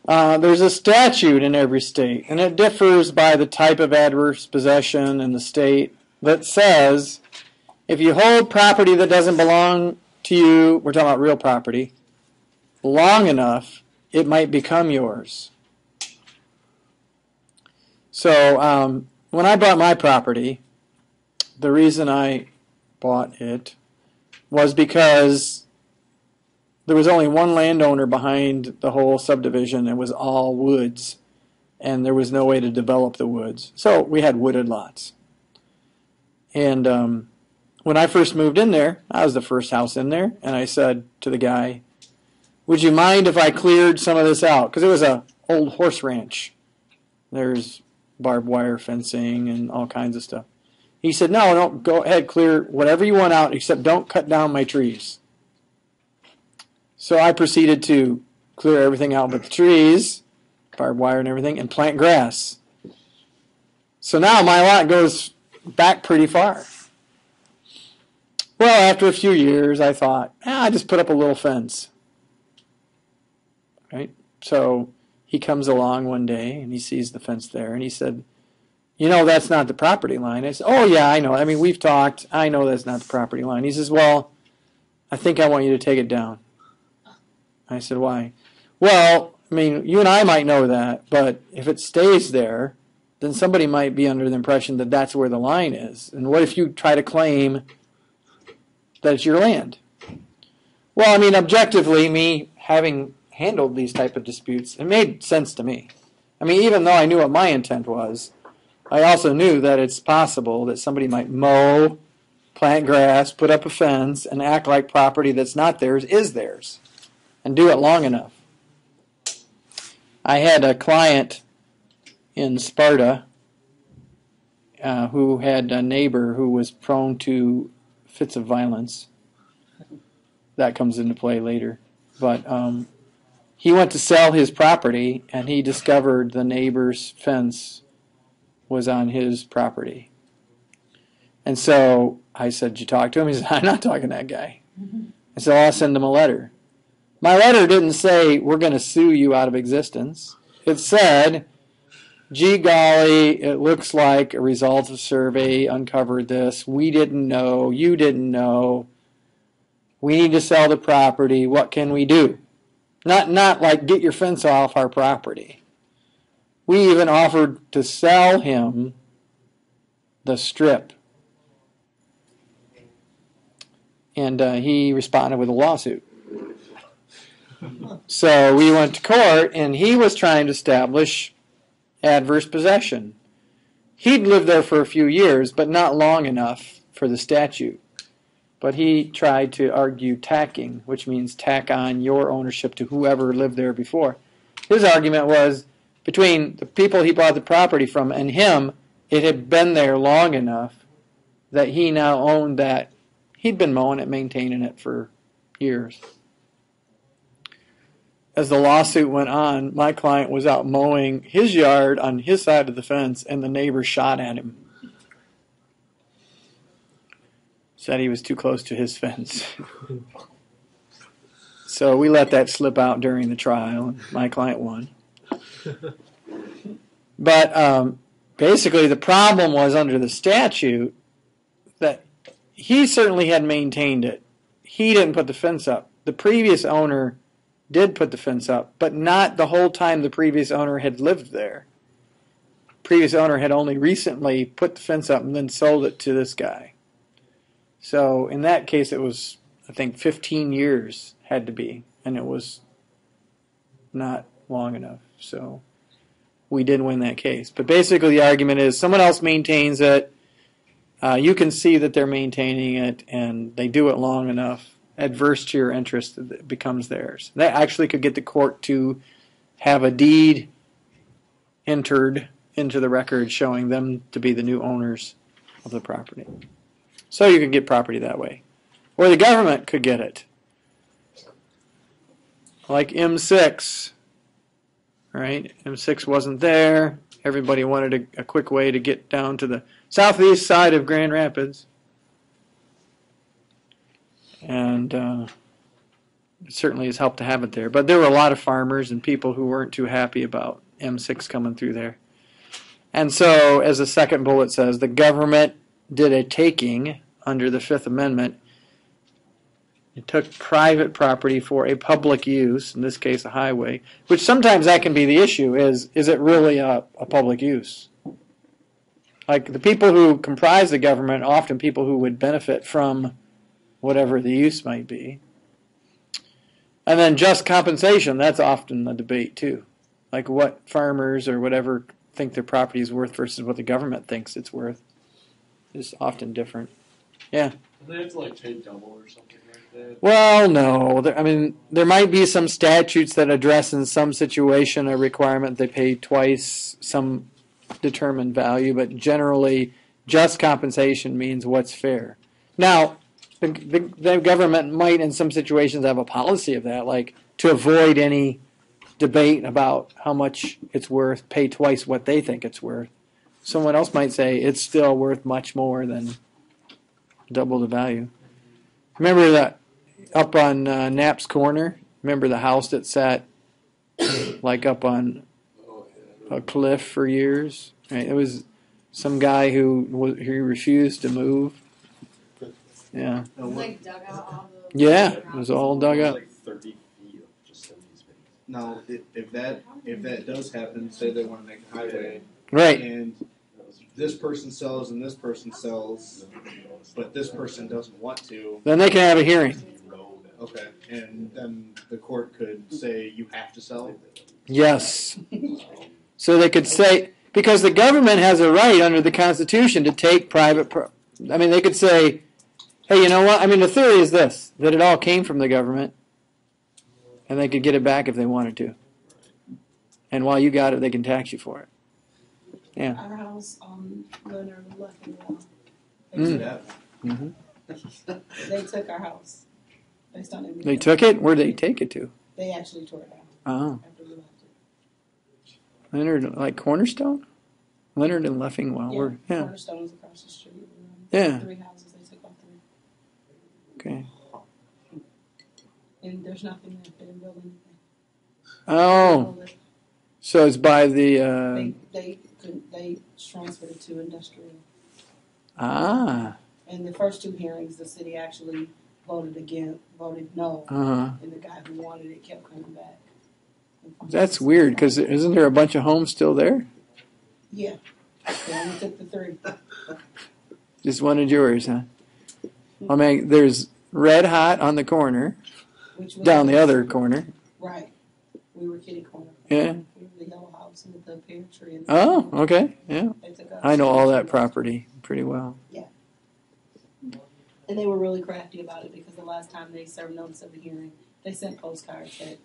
Speaker 1: Uh, there's a statute in every state, and it differs by the type of adverse possession in the state that says if you hold property that doesn't belong to you, we're talking about real property, long enough, it might become yours. So um, when I bought my property, the reason I bought it was because there was only one landowner behind the whole subdivision. It was all woods, and there was no way to develop the woods. So we had wooded lots. And um, when I first moved in there, I was the first house in there, and I said to the guy, "Would you mind if I cleared some of this out?" Because it was a old horse ranch. There's barbed wire fencing and all kinds of stuff. He said, "No, don't go ahead, clear whatever you want out, except don't cut down my trees." So I proceeded to clear everything out but the trees, barbed wire and everything, and plant grass. So now my lot goes back pretty far. Well, after a few years, I thought, ah, I just put up a little fence. Right? So he comes along one day and he sees the fence there and he said, You know, that's not the property line. I said, Oh, yeah, I know. I mean, we've talked. I know that's not the property line. He says, Well, I think I want you to take it down. I said, Why? Well, I mean, you and I might know that, but if it stays there, then somebody might be under the impression that that's where the line is. And what if you try to claim that it's your land? Well, I mean, objectively, me having handled these type of disputes, it made sense to me. I mean, even though I knew what my intent was, I also knew that it's possible that somebody might mow, plant grass, put up a fence, and act like property that's not theirs is theirs, and do it long enough. I had a client in Sparta uh, who had a neighbor who was prone to fits of violence. That comes into play later. But um, he went to sell his property and he discovered the neighbor's fence was on his property. And so I said, Did you talk to him? He said, I'm not talking to that guy. I said, I'll send him a letter. My letter didn't say, We're going to sue you out of existence. It said, Gee golly, it looks like a result of survey uncovered this. We didn't know. You didn't know. We need to sell the property. What can we do? Not not like get your fence off our property. We even offered to sell him the strip. And uh, he responded with a lawsuit. So we went to court, and he was trying to establish adverse possession. He'd lived there for a few years, but not long enough for the statute. But he tried to argue tacking, which means tack on your ownership to whoever lived there before. his argument was between the people he bought the property from and him, it had been there long enough that he now owned that. He'd been mowing it, maintaining it for years. As the lawsuit went on, my client was out mowing his yard on his side of the fence, and the neighbor shot at him. Said he was too close to his fence. so we let that slip out during the trial, and my client won. But um, basically, the problem was under the statute that he certainly had maintained it. He didn't put the fence up. The previous owner did put the fence up, but not the whole time the previous owner had lived there. Previous owner had only recently put the fence up and then sold it to this guy. So in that case, it was I think 15 years had to be, and it was not long enough. So we did win that case. But basically, the argument is someone else maintains it. Uh, you can see that they're maintaining it, and they do it long enough. Adverse to your interest, it becomes theirs. That actually could get the court to have a deed entered into the record showing them to be the new owners of the property. So you could get property that way. Or the government could get it. Like M6. Right? M6 wasn't there. Everybody wanted a, a quick way to get down to the southeast side of Grand Rapids. And uh, it certainly has helped to have it there. But there were a lot of farmers and people who weren't too happy about M6 coming through there. And so, as the second bullet says, the government did a taking under the Fifth Amendment. It took private property for a public use, in this case a highway, which sometimes that can be the issue is is it really a, a public use? Like the people who comprise the government, often people who would benefit from whatever the use might be. And then just compensation, that's often the debate too. Like what farmers or whatever think their property is worth versus what the government thinks it's worth is often different. Yeah.
Speaker 9: They have to like pay double or something like that.
Speaker 1: Well, no. There, I mean, there might be some statutes that address in some situation a requirement they pay twice some determined value, but generally, just compensation means what's fair. Now, the, the, the government might, in some situations, have a policy of that, like to avoid any debate about how much it's worth, pay twice what they think it's worth. Someone else might say it's still worth much more than double the value. Remember that up on uh, Knapp's Corner? Remember the house that sat like up on a cliff for years? Right? It was some guy who was, he refused to move. Yeah,
Speaker 5: like dug out all the.
Speaker 1: yeah, it was all dug up.
Speaker 9: Like thirty feet just empty space.
Speaker 8: Now, if, if that if that does happen, say they want to make a highway,
Speaker 1: Right.
Speaker 8: and this person sells and this person sells, but this person doesn't want to.
Speaker 1: Then they can have a hearing.
Speaker 8: Okay, and then the court could say you have to sell.
Speaker 1: Yes. So they could say because the government has a right under the Constitution to take private. Pro- I mean, they could say, "Hey, you know what? I mean, the theory is this: that it all came from the government, and they could get it back if they wanted to. And while you got it, they can tax you for it. Yeah.
Speaker 7: Our house on Leonard Leffingwell. They,
Speaker 1: Mm.
Speaker 8: That
Speaker 1: hmm
Speaker 7: they took our house based on everything.
Speaker 1: They took it. Where'd they take it to?
Speaker 7: They actually tore it down
Speaker 1: Oh,
Speaker 7: after we left it.
Speaker 1: Leonard, like Cornerstone. Leonard and Leffingwell.
Speaker 7: yeah,
Speaker 1: Were yeah.
Speaker 7: Cornerstone was across the street.
Speaker 1: Yeah.
Speaker 7: Three houses they took off three.
Speaker 1: Okay.
Speaker 7: And there's nothing there. They didn't build anything.
Speaker 1: Oh, so it's by the. Uh,
Speaker 7: They they couldn't, they transferred it to industrial.
Speaker 1: ah.
Speaker 7: In the first two hearings, the city actually voted again, voted no,
Speaker 1: Uh huh.
Speaker 7: and the guy who wanted it kept coming back.
Speaker 1: That's weird because isn't there a bunch of homes still there?
Speaker 7: Yeah, they only took the three.
Speaker 1: Just wanted yours, huh? I mean, there's Red Hot on the corner,
Speaker 7: Which was
Speaker 1: down the other corner.
Speaker 7: Right. We were kitty corner.
Speaker 1: Yeah.
Speaker 7: The yellow house with the. And
Speaker 1: Oh, okay. Yeah.
Speaker 7: They took us.
Speaker 1: I know all that property pretty well. Yeah.
Speaker 7: And they were really crafty about it because the last time they served notice of the hearing, they sent postcards that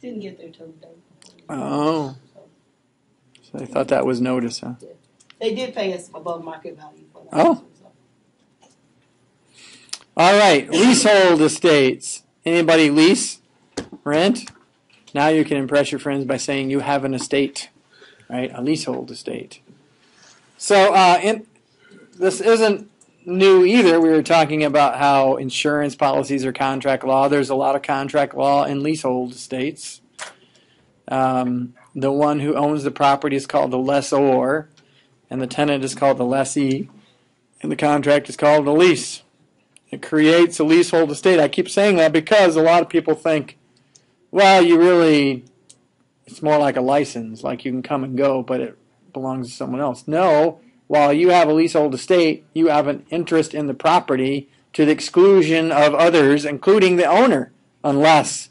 Speaker 7: Didn't get there till the day before.
Speaker 1: Oh. So they thought that was notice, huh?
Speaker 7: They did pay us above market value for that.
Speaker 1: Oh. All right, leasehold estates. Anybody lease, rent? Now you can impress your friends by saying you have an estate, right? A leasehold estate. So, uh, in, this isn't new either. We were talking about how insurance policies are contract law. There's a lot of contract law in leasehold estates. Um, the one who owns the property is called the lessor, and the tenant is called the lessee, and the contract is called a lease. It creates a leasehold estate. I keep saying that because a lot of people think, well, you really, it's more like a license, like you can come and go, but it belongs to someone else. No, while you have a leasehold estate, you have an interest in the property to the exclusion of others, including the owner, unless,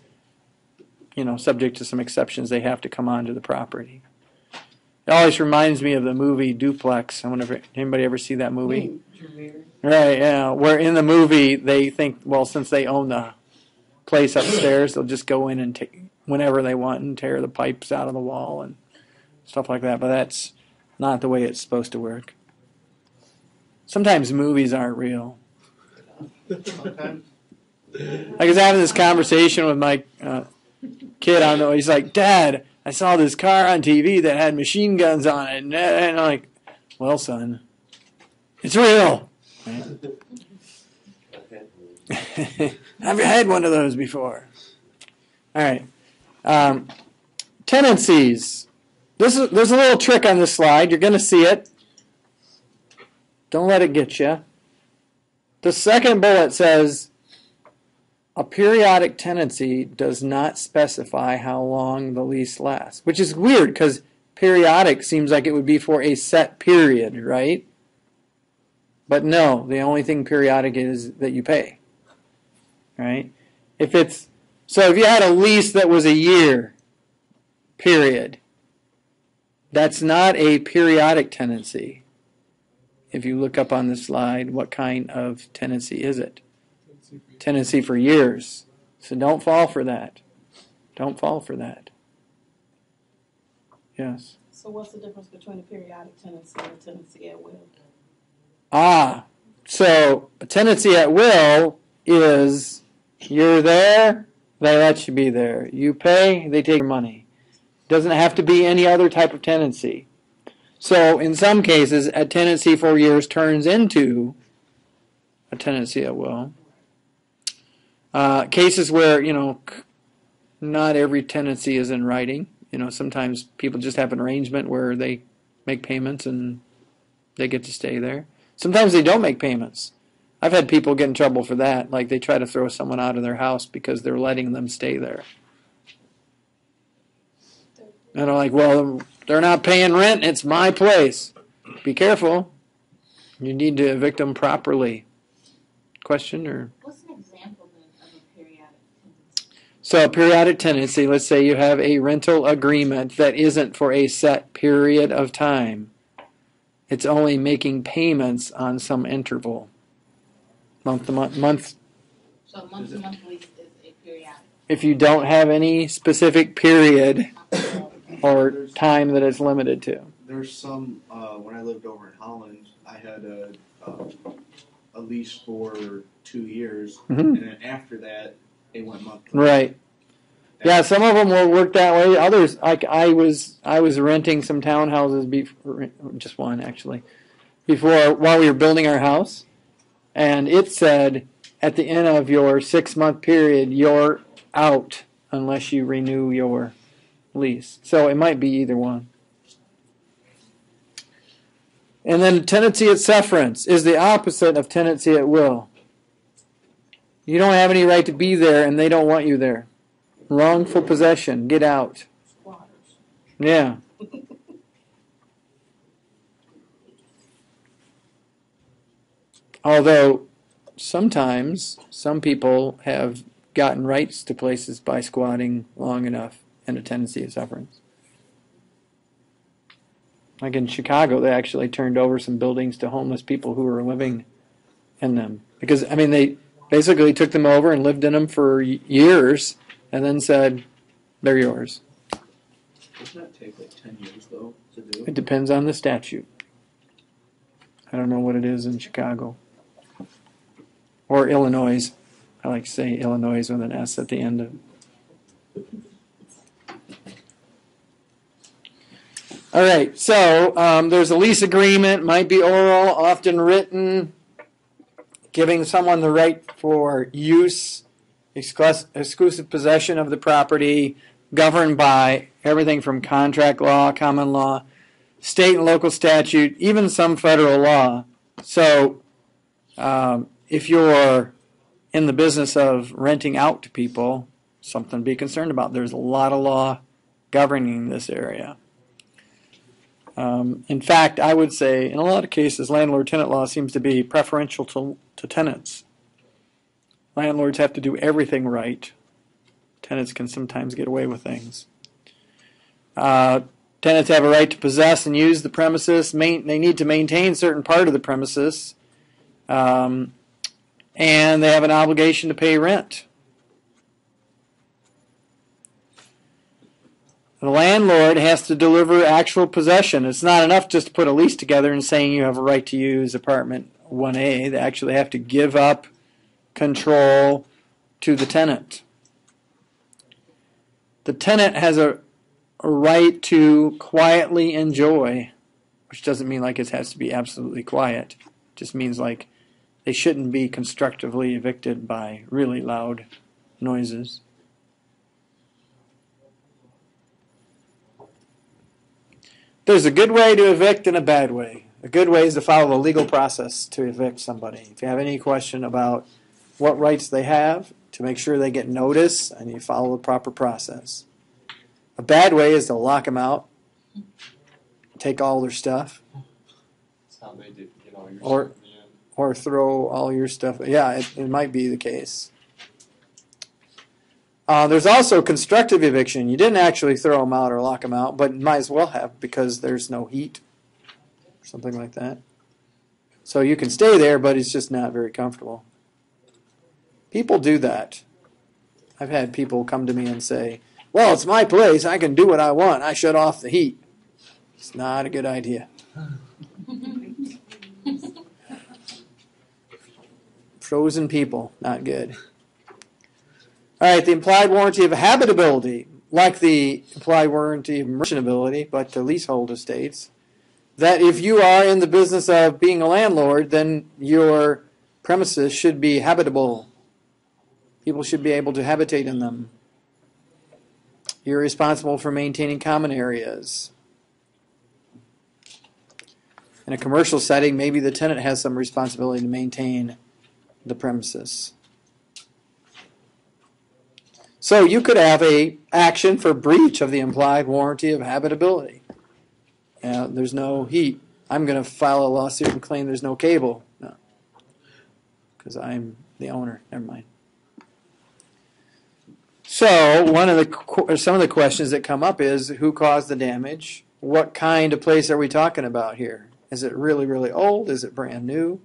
Speaker 1: you know, subject to some exceptions, they have to come onto the property. It always reminds me of the movie Duplex. I wonder if anybody ever see that movie. Right, yeah. Where in the movie they think, well, since they own the place upstairs, they'll just go in and take whenever they want and tear the pipes out of the wall and stuff like that. But that's not the way it's supposed to work. Sometimes movies aren't real.
Speaker 8: Sometimes.
Speaker 1: I was having this conversation with my uh, kid. I don't know. He's like, Dad, I saw this car on TV that had machine guns on it. And I'm like, Well, son, it's real. Have you had one of those before? All right. Um, tenancies. This is, there's a little trick on this slide. You're going to see it. Don't let it get you. The second bullet says a periodic tenancy does not specify how long the lease lasts, which is weird because periodic seems like it would be for a set period, right? But no, the only thing periodic is that you pay. Right? If it's so if you had a lease that was a year period, that's not a periodic tenancy. If you look up on the slide, what kind of tenancy is it? Tenancy for years. So don't fall for that. Don't fall for that. Yes.
Speaker 7: So what's the difference between a periodic tenancy and a tenancy at will?
Speaker 1: Ah, so a tenancy at will is you're there, they let you be there. You pay, they take your money. Doesn't have to be any other type of tenancy. So in some cases, a tenancy for years turns into a tenancy at will. Uh, cases where you know not every tenancy is in writing. You know, sometimes people just have an arrangement where they make payments and they get to stay there. Sometimes they don't make payments. I've had people get in trouble for that. Like they try to throw someone out of their house because they're letting them stay there. And I'm like, well, they're not paying rent. It's my place. Be careful. You need to evict them properly. Question or?
Speaker 3: What's an example of a periodic tenancy?
Speaker 1: So, a periodic tenancy, let's say you have a rental agreement that isn't for a set period of time. It's only making payments on some interval. Month to month, month.
Speaker 3: So month to month lease is a periodic.
Speaker 1: If you don't have any specific period or time that it's limited to.
Speaker 8: There's some. Uh, when I lived over in Holland, I had a um, a lease for two years,
Speaker 1: Mhm.
Speaker 8: and then after that, it went monthly.
Speaker 1: Right. Yeah, some of them will work that way. Others, like I was, I was renting some townhouses before, just one actually, before while we were building our house, and it said at the end of your six month period, you're out unless you renew your lease. So it might be either one. And then tenancy at sufferance is the opposite of tenancy at will. You don't have any right to be there, and they don't want you there. Wrongful possession. Get out. Yeah. Although sometimes some people have gotten rights to places by squatting long enough and a tenancy of sufferance. Like in Chicago, they actually turned over some buildings to homeless people who were living in them. Because, I mean, they basically took them over and lived in them for years and then said, they're yours.
Speaker 8: Doesn't that take like ten years though to do?
Speaker 1: It depends on the statute. I don't know what it is in Chicago or Illinois. I like to say Illinois with an S at the end of. All right, so um, there's a lease agreement, might be oral, often written, giving someone the right for use, exclusive possession of the property, governed by everything from contract law, common law, state and local statute, even some federal law. So, um, if you're in the business of renting out to people, something to be concerned about. There's a lot of law governing this area. Um, in fact, I would say in a lot of cases, landlord tenant law seems to be preferential to, to tenants. Landlords have to do everything right. Tenants can sometimes get away with things. Uh, tenants have a right to possess and use the premises. Main, they need to maintain certain part of the premises. Um, and they have an obligation to pay rent. The landlord has to deliver actual possession. It's not enough just to put a lease together and saying you have a right to use apartment 1A. They actually have to give up control to the tenant. The tenant has a, a right to quietly enjoy, which doesn't mean like it has to be absolutely quiet. It just means like they shouldn't be constructively evicted by really loud noises. There's a good way to evict and a bad way. A good way is to follow the legal process to evict somebody. If you have any question about what rights they have, to make sure they get notice and you follow the proper process. A bad way is to lock them out, take all their stuff,
Speaker 9: That's how they did all your
Speaker 1: Or-
Speaker 9: stuff in the end.
Speaker 1: Or throw all your stuff. Yeah, it, it might be the case. Uh, there's also constructive eviction. You didn't actually throw them out or lock them out, but might as well have because there's no heat, or something like that. So you can stay there, but it's just not very comfortable. People do that. I've had people come to me and say, "Well, it's my place. I can do what I want. I shut off the heat." It's not a good idea. Frozen people, not good. All right, the implied warranty of habitability, like the implied warranty of merchantability, but to leasehold estates, that if you are in the business of being a landlord, then your premises should be habitable. People should be able to habitate in them. You're responsible for maintaining common areas. In a commercial setting, maybe the tenant has some responsibility to maintain the premises. So you could have a action for breach of the implied warranty of habitability. Uh, there's no heat. I'm going to file a lawsuit and claim there's no cable. No, because I'm the owner. Never mind. So one of the some of the questions that come up is who caused the damage? What kind of place are we talking about here? Is it really really old? Is it brand new?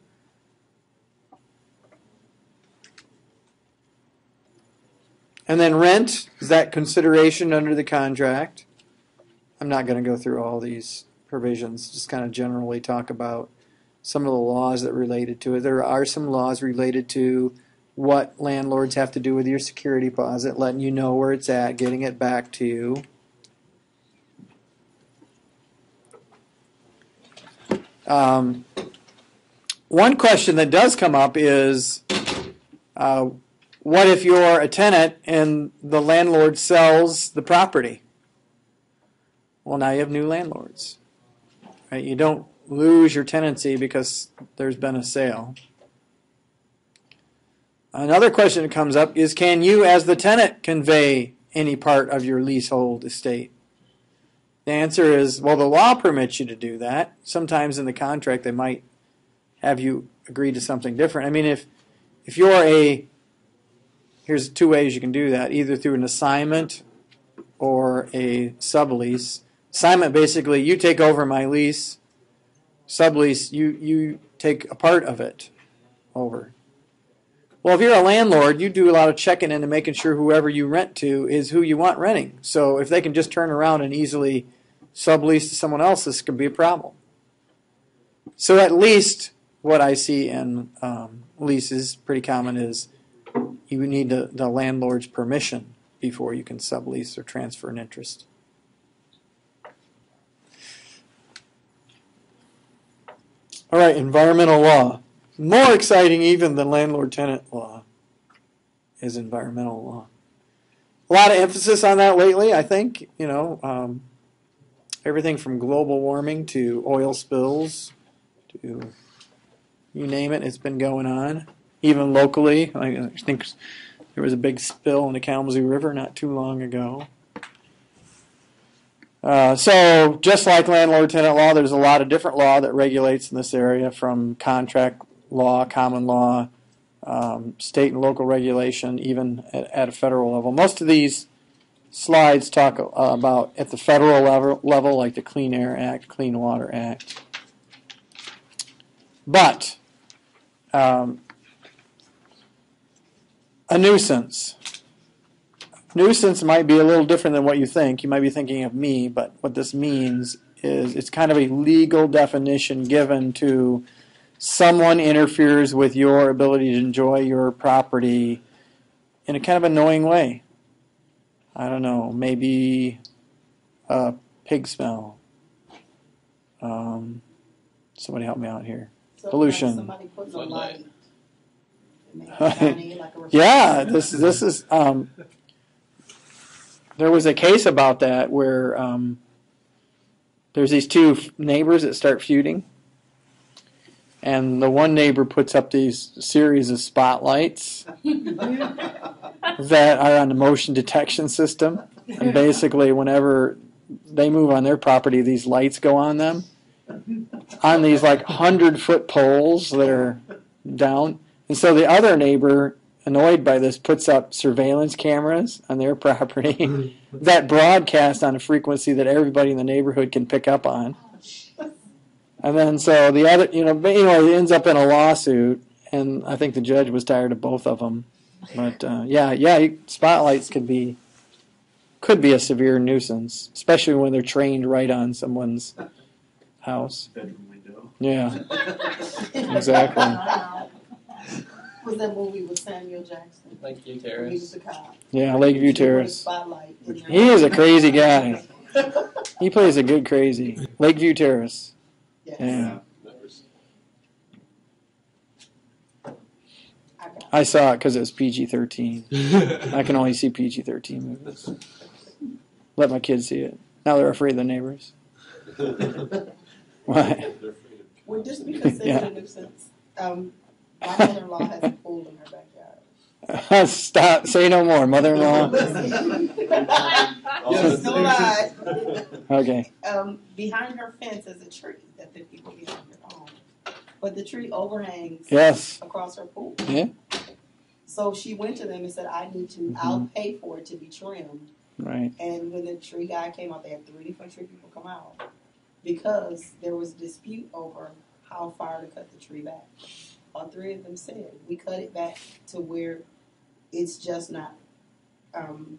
Speaker 1: And then rent, is that consideration under the contract? I'm not going to go through all these provisions, just kind of generally talk about some of the laws that related to it. There are some laws related to what landlords have to do with your security deposit, letting you know where it's at, getting it back to you. Um, one question that does come up is uh, what if you're a tenant and the landlord sells the property? Well, now you have new landlords. Right? You don't lose your tenancy because there's been a sale. Another question that comes up is can you, as the tenant, convey any part of your leasehold estate? The answer is well, the law permits you to do that. Sometimes in the contract, they might have you agree to something different. I mean, if if you're a here's two ways you can do that either through an assignment or a sublease. Assignment basically, you take over my lease. Sublease, you, you take a part of it over. Well, if you're a landlord, you do a lot of checking into making sure whoever you rent to is who you want renting. So if they can just turn around and easily sublease to someone else, this could be a problem. So at least what I see in um, leases, pretty common, is you need the, the landlord's permission before you can sublease or transfer an interest. All right, environmental law. More exciting even than landlord tenant law is environmental law. A lot of emphasis on that lately, I think. You know, um, everything from global warming to oil spills to you name it, it's been going on. Even locally, I think there was a big spill in the Kalamazoo River not too long ago. Uh, so, just like landlord tenant law, there's a lot of different law that regulates in this area from contract law, common law, um, state and local regulation, even at, at, a federal level. Most of these slides talk uh, about at the federal level, level, like the Clean Air Act, Clean Water Act. But um, a nuisance. Nuisance might be a little different than what you think. You might be thinking of me, but what this means is it's kind of a legal definition given to someone interferes with your ability to enjoy your property in a kind of annoying way. I don't know, maybe a pig smell. Um, somebody help me out here.
Speaker 7: So
Speaker 1: Pollution.
Speaker 7: somebody puts a
Speaker 2: Floodlight.
Speaker 7: light. And make it like
Speaker 1: Yeah, this this is. Um, there was a case about that where um, there's these two f- neighbors that start feuding, and the one neighbor puts up these series of spotlights that are on the motion detection system, and basically whenever they move on their property, these lights go on them on these like hundred foot poles that are down. And so the other neighbor, annoyed by this, puts up surveillance cameras on their property that broadcast on a frequency that everybody in the neighborhood can pick up on. And then so the other, you know, but, you know, it ends up in a lawsuit, and I think the judge was tired of both of them. But uh, yeah, yeah, spotlights could be could be a severe nuisance, especially when they're trained right on someone's house.
Speaker 8: Bedroom window.
Speaker 1: Yeah, exactly.
Speaker 7: Was that movie with Samuel Jackson?
Speaker 2: Thank you,
Speaker 7: When He was
Speaker 2: Terrace.
Speaker 7: the cop.
Speaker 1: Yeah, Lakeview
Speaker 7: He put a
Speaker 1: Terrace.
Speaker 7: spotlight.
Speaker 1: He is a crazy guy. He plays a good crazy. Lakeview Terrace.
Speaker 7: Yes.
Speaker 1: Yeah.
Speaker 9: Never s-
Speaker 7: I got it.
Speaker 1: I saw it because it was PG 13. I can only see PG 13 movies. Let my kids see it. Now they're afraid of the neighbors. Why?
Speaker 9: They're afraid of-
Speaker 7: Would this be considered
Speaker 1: Yeah.
Speaker 7: a nuisance? Um, my mother-in-law has a pool in her backyard.
Speaker 1: Stop. Say no more. Mother in law.
Speaker 7: Yes, no lie.
Speaker 1: Okay.
Speaker 7: Um, behind her fence is a tree that the people behind her own. But the tree overhangs
Speaker 1: Yes.
Speaker 7: across her pool.
Speaker 1: Yeah.
Speaker 7: So she went to them and said, I need to, I'll pay for it to be trimmed.
Speaker 1: Right.
Speaker 7: And when the tree guy came out, they had three different tree people come out because there was a dispute over how far to cut the tree back. All three of them said, we cut it back to where it's just not, um,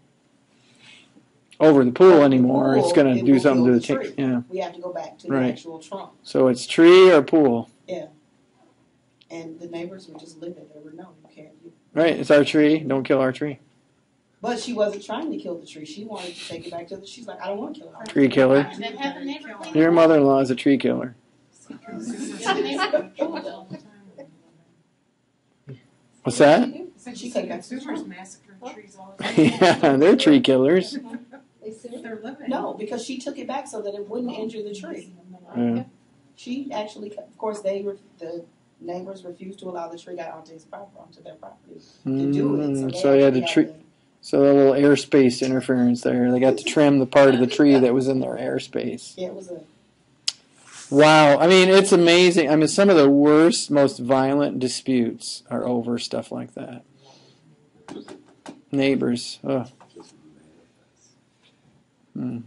Speaker 1: Over the pool anymore. It's going to do something to the
Speaker 7: the
Speaker 1: tree.
Speaker 7: tree.
Speaker 1: Yeah.
Speaker 7: we have to go back to the actual trunk.
Speaker 1: So it's tree or pool. Yeah.
Speaker 7: And the neighbors were just livid. They were, no, you can't. You.
Speaker 1: Right. It's our tree. Don't kill our tree.
Speaker 7: But she wasn't trying to kill the tree. She wanted to take it back to the, she's like, I don't want to kill it.
Speaker 1: Tree killer.
Speaker 3: And then have the neighbor clean
Speaker 1: Your mother in law is a tree killer.
Speaker 3: Yeah, the neighbor clean it up.
Speaker 1: What's that?
Speaker 6: Since
Speaker 7: She
Speaker 6: you
Speaker 7: cut
Speaker 6: see
Speaker 7: back the
Speaker 6: consumers massacring trees all the time.
Speaker 1: yeah, they're tree killers.
Speaker 4: They said,
Speaker 6: They're living.
Speaker 7: No, because she took it back so that it wouldn't injure the tree.
Speaker 1: Yeah.
Speaker 7: She actually, of course, they were, the neighbors refused to allow the tree guy onto his property, onto their property to do it.
Speaker 1: Mm,
Speaker 7: they
Speaker 1: so you had to
Speaker 7: actually
Speaker 1: tre- So a little airspace interference there. They got to trim the part of the tree that was in their airspace.
Speaker 7: Yeah, it was a,
Speaker 1: Wow. I mean, it's amazing. I mean, some of the worst, most violent disputes are over stuff like that. Neighbors. Ugh. Hmm.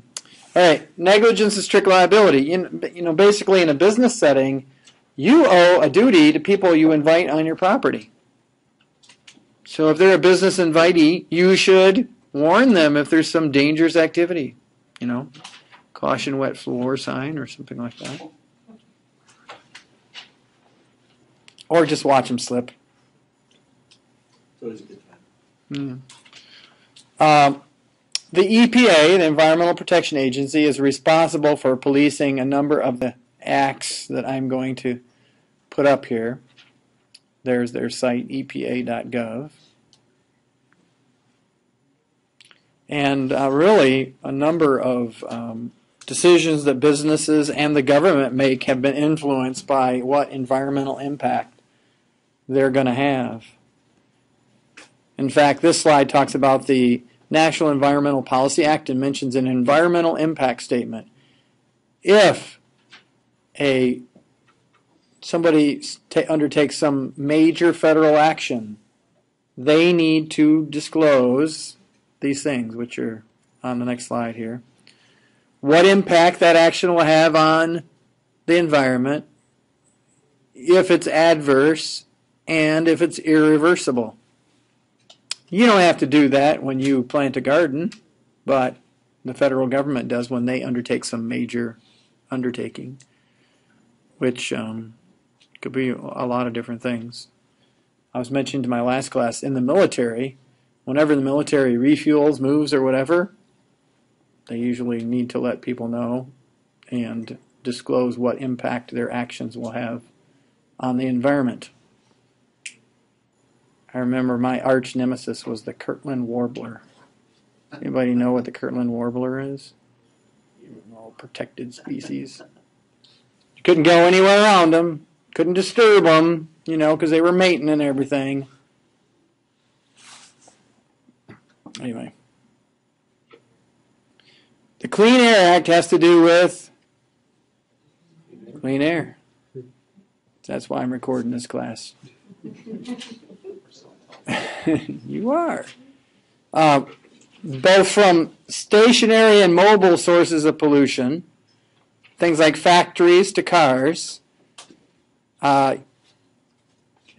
Speaker 1: All right. Negligence and strict liability. In, you know, basically in a business setting, you owe a duty to people you invite on your property. So if they're a business invitee, you should warn them if there's some dangerous activity. You know, caution wet floor sign or something like that. Or just watch them slip.
Speaker 8: It's always a good time.
Speaker 1: Um, the EPA, the Environmental Protection Agency, is responsible for policing a number of the acts that I'm going to put up here. There's their site, epa.gov. And uh, really, a number of um, decisions that businesses and the government make have been influenced by what environmental impact they're going to have. In fact, this slide talks about the National Environmental Policy Act and mentions an environmental impact statement. If a somebody ta undertakes some major federal action, they need to disclose these things, which are on the next slide here. What impact that action will have on the environment, if it's adverse, and if it's irreversible. You don't have to do that when you plant a garden, but the federal government does when they undertake some major undertaking, which um, could be a lot of different things. I was mentioning to my last class in the military, whenever the military refuels, moves, or whatever, they usually need to let people know and disclose what impact their actions will have on the environment. I remember my arch nemesis was the Kirtland warbler. Anybody know what the Kirtland warbler is? All protected species. You couldn't go anywhere around them. Couldn't disturb them, you know, because they were mating and everything. Anyway. The Clean Air Act has to do with clean air. That's why I'm recording this class. you are. Uh, both from stationary and mobile sources of pollution, things like factories to cars. Uh,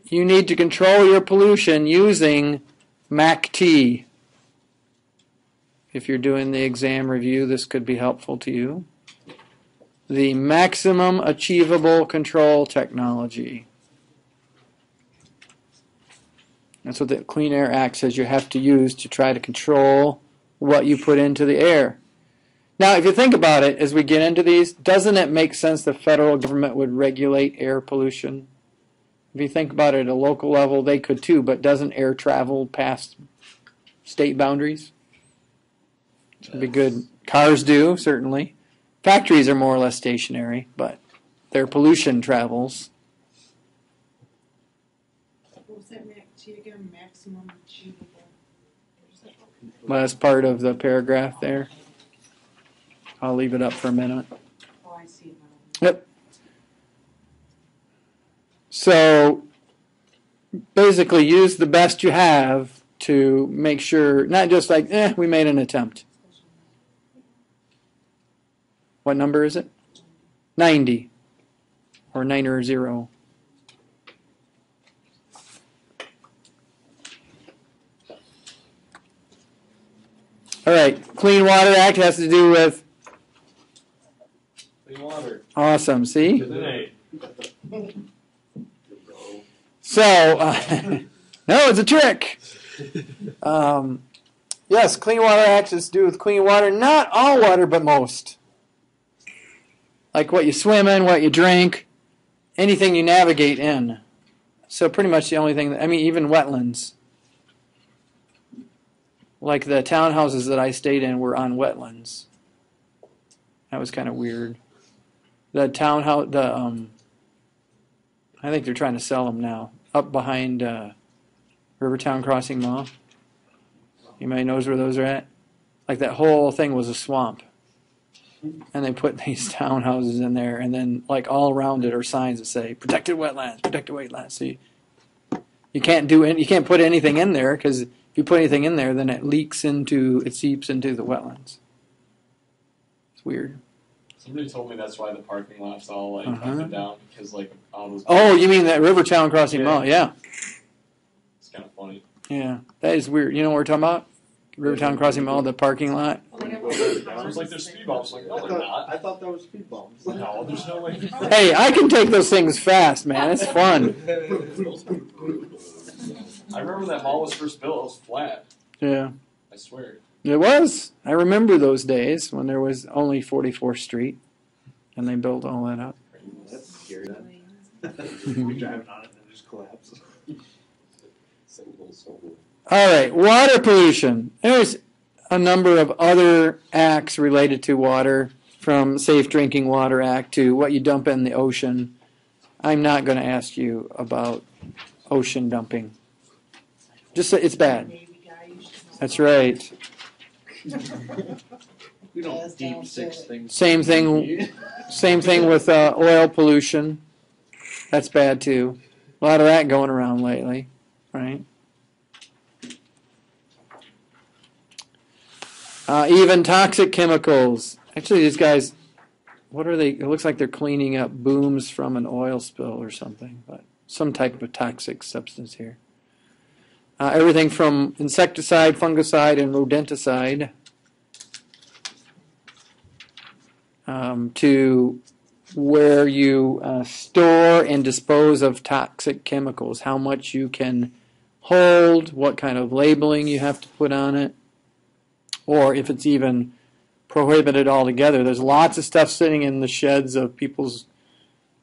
Speaker 1: you need to control your pollution using MACT. If you're doing the exam review, this could be helpful to you. The Maximum Achievable Control Technology. That's what the Clean Air Act says you have to use to try to control what you put into the air. Now, if you think about it, as we get into these, doesn't it make sense the federal government would regulate air pollution? If you think about it at a local level, they could too, but doesn't air travel past state boundaries? It would be good. Cars do, certainly. Factories are more or less stationary, but their pollution travels.
Speaker 6: What was that again? Maximum achievable.
Speaker 1: Last part of the paragraph there. I'll leave it up for a minute.
Speaker 6: Oh, I see.
Speaker 1: Yep. So basically, use the best you have to make sure, not just like, eh, we made an attempt. What number is it? 90 or 9 or 0. All right, Clean Water Act has to do with
Speaker 9: Clean water.
Speaker 1: awesome. See? So, uh, no, it's a trick. Um, yes, Clean Water Act has to do with clean water. Not all water, but most. Like what you swim in, what you drink, anything you navigate in. So, pretty much the only thing that, I mean, even wetlands. Like the townhouses that I stayed in were on wetlands. That was kind of weird. The townhouse, the, um, I think they're trying to sell them now. Up behind uh, Rivertown Crossing Mall. You Anybody knows where those are at? Like that whole thing was a swamp. And they put these townhouses in there, and then like all around it are signs that say "protected wetlands, protected wetlands." So you, you can't do any, you can't put anything in there because if you put anything in there, then it leaks into, it seeps into the wetlands. It's weird.
Speaker 9: Somebody told me that's why the parking lot's all like up
Speaker 1: Uh-huh.
Speaker 9: and down because like all those.
Speaker 1: Oh, you mean that Rivertown Crossing
Speaker 9: Yeah.
Speaker 1: Mall? Yeah,
Speaker 9: It's kind of funny.
Speaker 1: Yeah, that is weird. You know what we're talking about? Rivertown Crossing Mall, the parking lot.
Speaker 9: It was like there's speed bumps. Like, no, they're not.
Speaker 8: I thought that was speed bumps.
Speaker 9: No, there's no way.
Speaker 1: Hey, I can take those things fast, man. It's fun.
Speaker 9: I remember when that mall was first built. It was flat.
Speaker 1: Yeah,
Speaker 9: I swear.
Speaker 1: it was. I remember those days when there was only 44th Street, and they built all that up.
Speaker 8: That's scary. You're driving on it and it just collapses.
Speaker 1: All right, water pollution. There's a number of other acts related to water, from Safe Drinking Water Act to what you dump in the ocean. I'm not going to ask you about ocean dumping. Just it's bad.
Speaker 6: Maybe guy you should know.
Speaker 1: That's right.
Speaker 8: We don't deep six things.
Speaker 1: Same thing. Same thing with uh, oil pollution. That's bad too. A lot of that going around lately, right? Uh, even toxic chemicals. Actually, these guys, what are they? It looks like they're cleaning up booms from an oil spill or something, but some type of toxic substance here. Uh, everything from insecticide, fungicide, and rodenticide um, to where you uh, store and dispose of toxic chemicals, how much you can hold, what kind of labeling you have to put on it, or if it's even prohibited altogether. There's lots of stuff sitting in the sheds of people's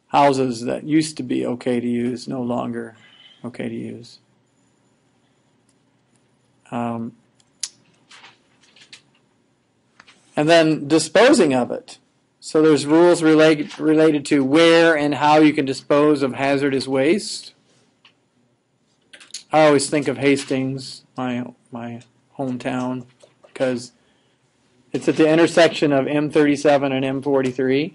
Speaker 1: houses that used to be okay to use, no longer okay to use. Um, and then disposing of it. So there's rules related related to where and how you can dispose of hazardous waste. I always think of Hastings, my my hometown, because it's at the intersection of M37 and M43,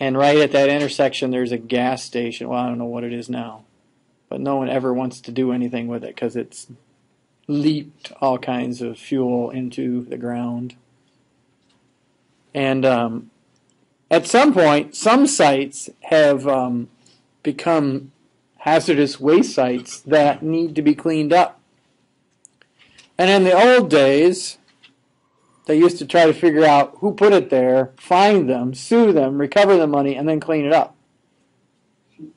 Speaker 1: and right at that intersection there's a gas station. Well, I don't know what it is now, but no one ever wants to do anything with it because it's leaped all kinds of fuel into the ground. And um, at some point, some sites have um, become hazardous waste sites that need to be cleaned up. And in the old days, they used to try to figure out who put it there, find them, sue them, recover the money, and then clean it up.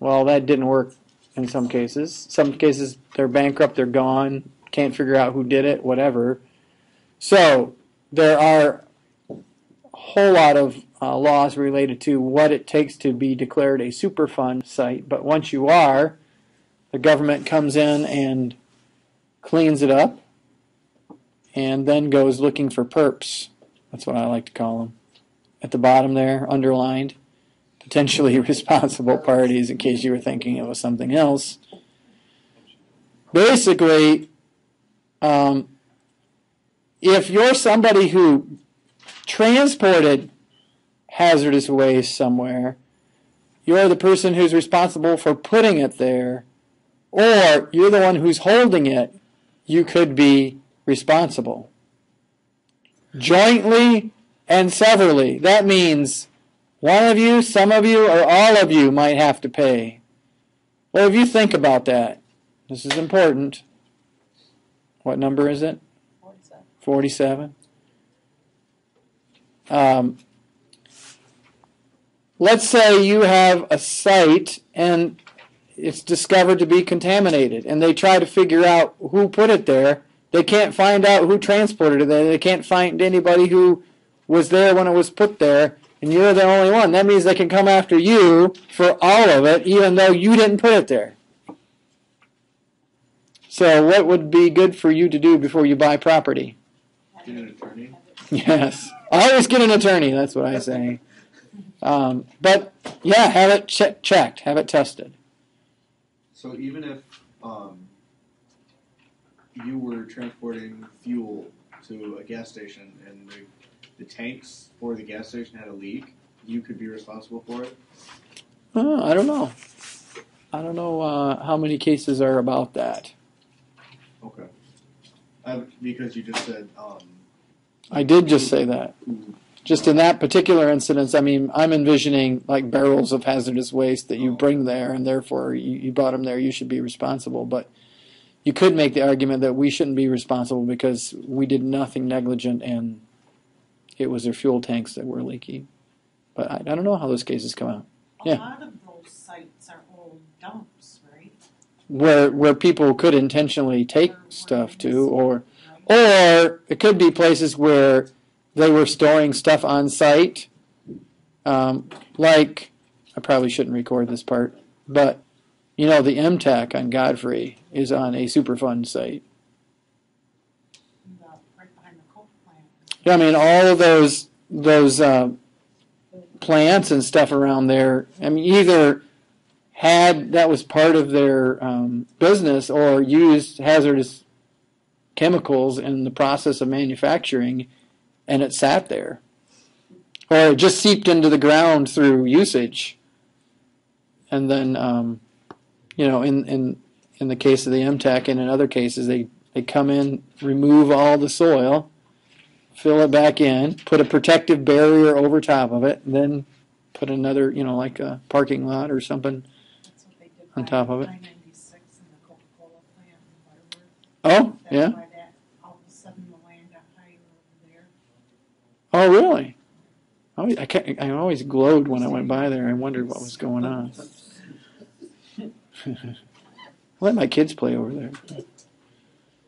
Speaker 1: Well, that didn't work in some cases. Some cases, they're bankrupt, they're gone, can't figure out who did it, whatever. So, there are a whole lot of uh, laws related to what it takes to be declared a Superfund site. But once you are, the government comes in and cleans it up and then goes looking for perps. That's what I like to call them. At the bottom there, underlined, potentially responsible parties in case you were thinking it was something else. Basically, um, if you're somebody who transported hazardous waste somewhere, you're the person who's responsible for putting it there, or you're the one who's holding it, you could be responsible. Jointly and severally. That means one of you, some of you, or all of you might have to pay. Well, if you think about that, this is important. What number is it? 47. Um, let's say you have a site and it's discovered to be contaminated, and they try to figure out who put it there. They can't find out who transported it there. They can't find anybody who was there when it was put there, and you're the only one. That means they can come after you for all of it, even though you didn't put it there. So, what would be good for you to do before you buy property?
Speaker 8: Get an attorney.
Speaker 1: Yes. Always get an attorney, that's what I say. Um, but, yeah, have it che- checked, have it tested.
Speaker 8: So even if um, you were transporting fuel to a gas station and the, the tanks for the gas station had a leak, you could be responsible for it.
Speaker 1: Oh, I don't know. I don't know uh, how many cases are about that.
Speaker 8: Okay. Uh, because you just said um,
Speaker 1: I did just say that. Just in that particular incident, I mean, I'm envisioning like barrels of hazardous waste that you bring there, and therefore you, you brought them there. You should be responsible. But you could make the argument that we shouldn't be responsible because we did nothing negligent and it was their fuel tanks that were leaky. But I, I don't know how those cases come out.
Speaker 6: A
Speaker 1: Yeah.
Speaker 6: lot of those sites are old dumps, right?
Speaker 1: Where where people could intentionally take stuff to, or or it could be places where they were storing stuff on site. Um, like I probably shouldn't record this part, but you know the MTEC on Godfrey is on a Superfund site.
Speaker 6: The, right behind the plant.
Speaker 1: I mean, all of those those uh, plants and stuff around there. I mean, either had that was part of their um, business or used hazardous chemicals in the process of manufacturing, and it sat there, or it just seeped into the ground through usage, and then um, you know, in in in the case of the MTEC and in other cases, they they come in, remove all the soil fill it back in, put a protective barrier over top of it, and then put another, you know, like a parking lot or something. On top of it.
Speaker 6: 996 in the Coca-Cola plant in Butterworth.
Speaker 1: Oh, yeah. Oh, really? I always, I, I always glowed when I went by there. I wondered what was going on. Let my kids play over there.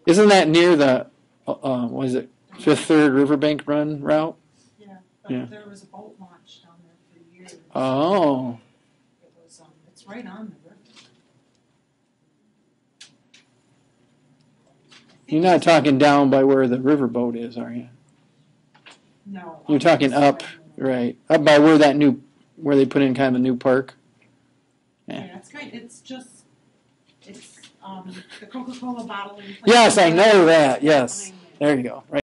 Speaker 1: Isn't that near the, uh, uh, was it Fifth Third Riverbank Run route?
Speaker 6: Yeah, but
Speaker 1: Yeah.
Speaker 6: there was a boat launch down there for years.
Speaker 1: Oh,
Speaker 6: It was, um, it's right on the river.
Speaker 1: You're not talking down by where the riverboat is, are you?
Speaker 6: No.
Speaker 1: You're talking up, right? Up by where that new, where they put in kind of a new park. Yeah.
Speaker 6: Yeah, it's kind, it's just, it's, um, the Coca-Cola bottling. plant.
Speaker 1: Yes, I know that. Yes. There you go. Right.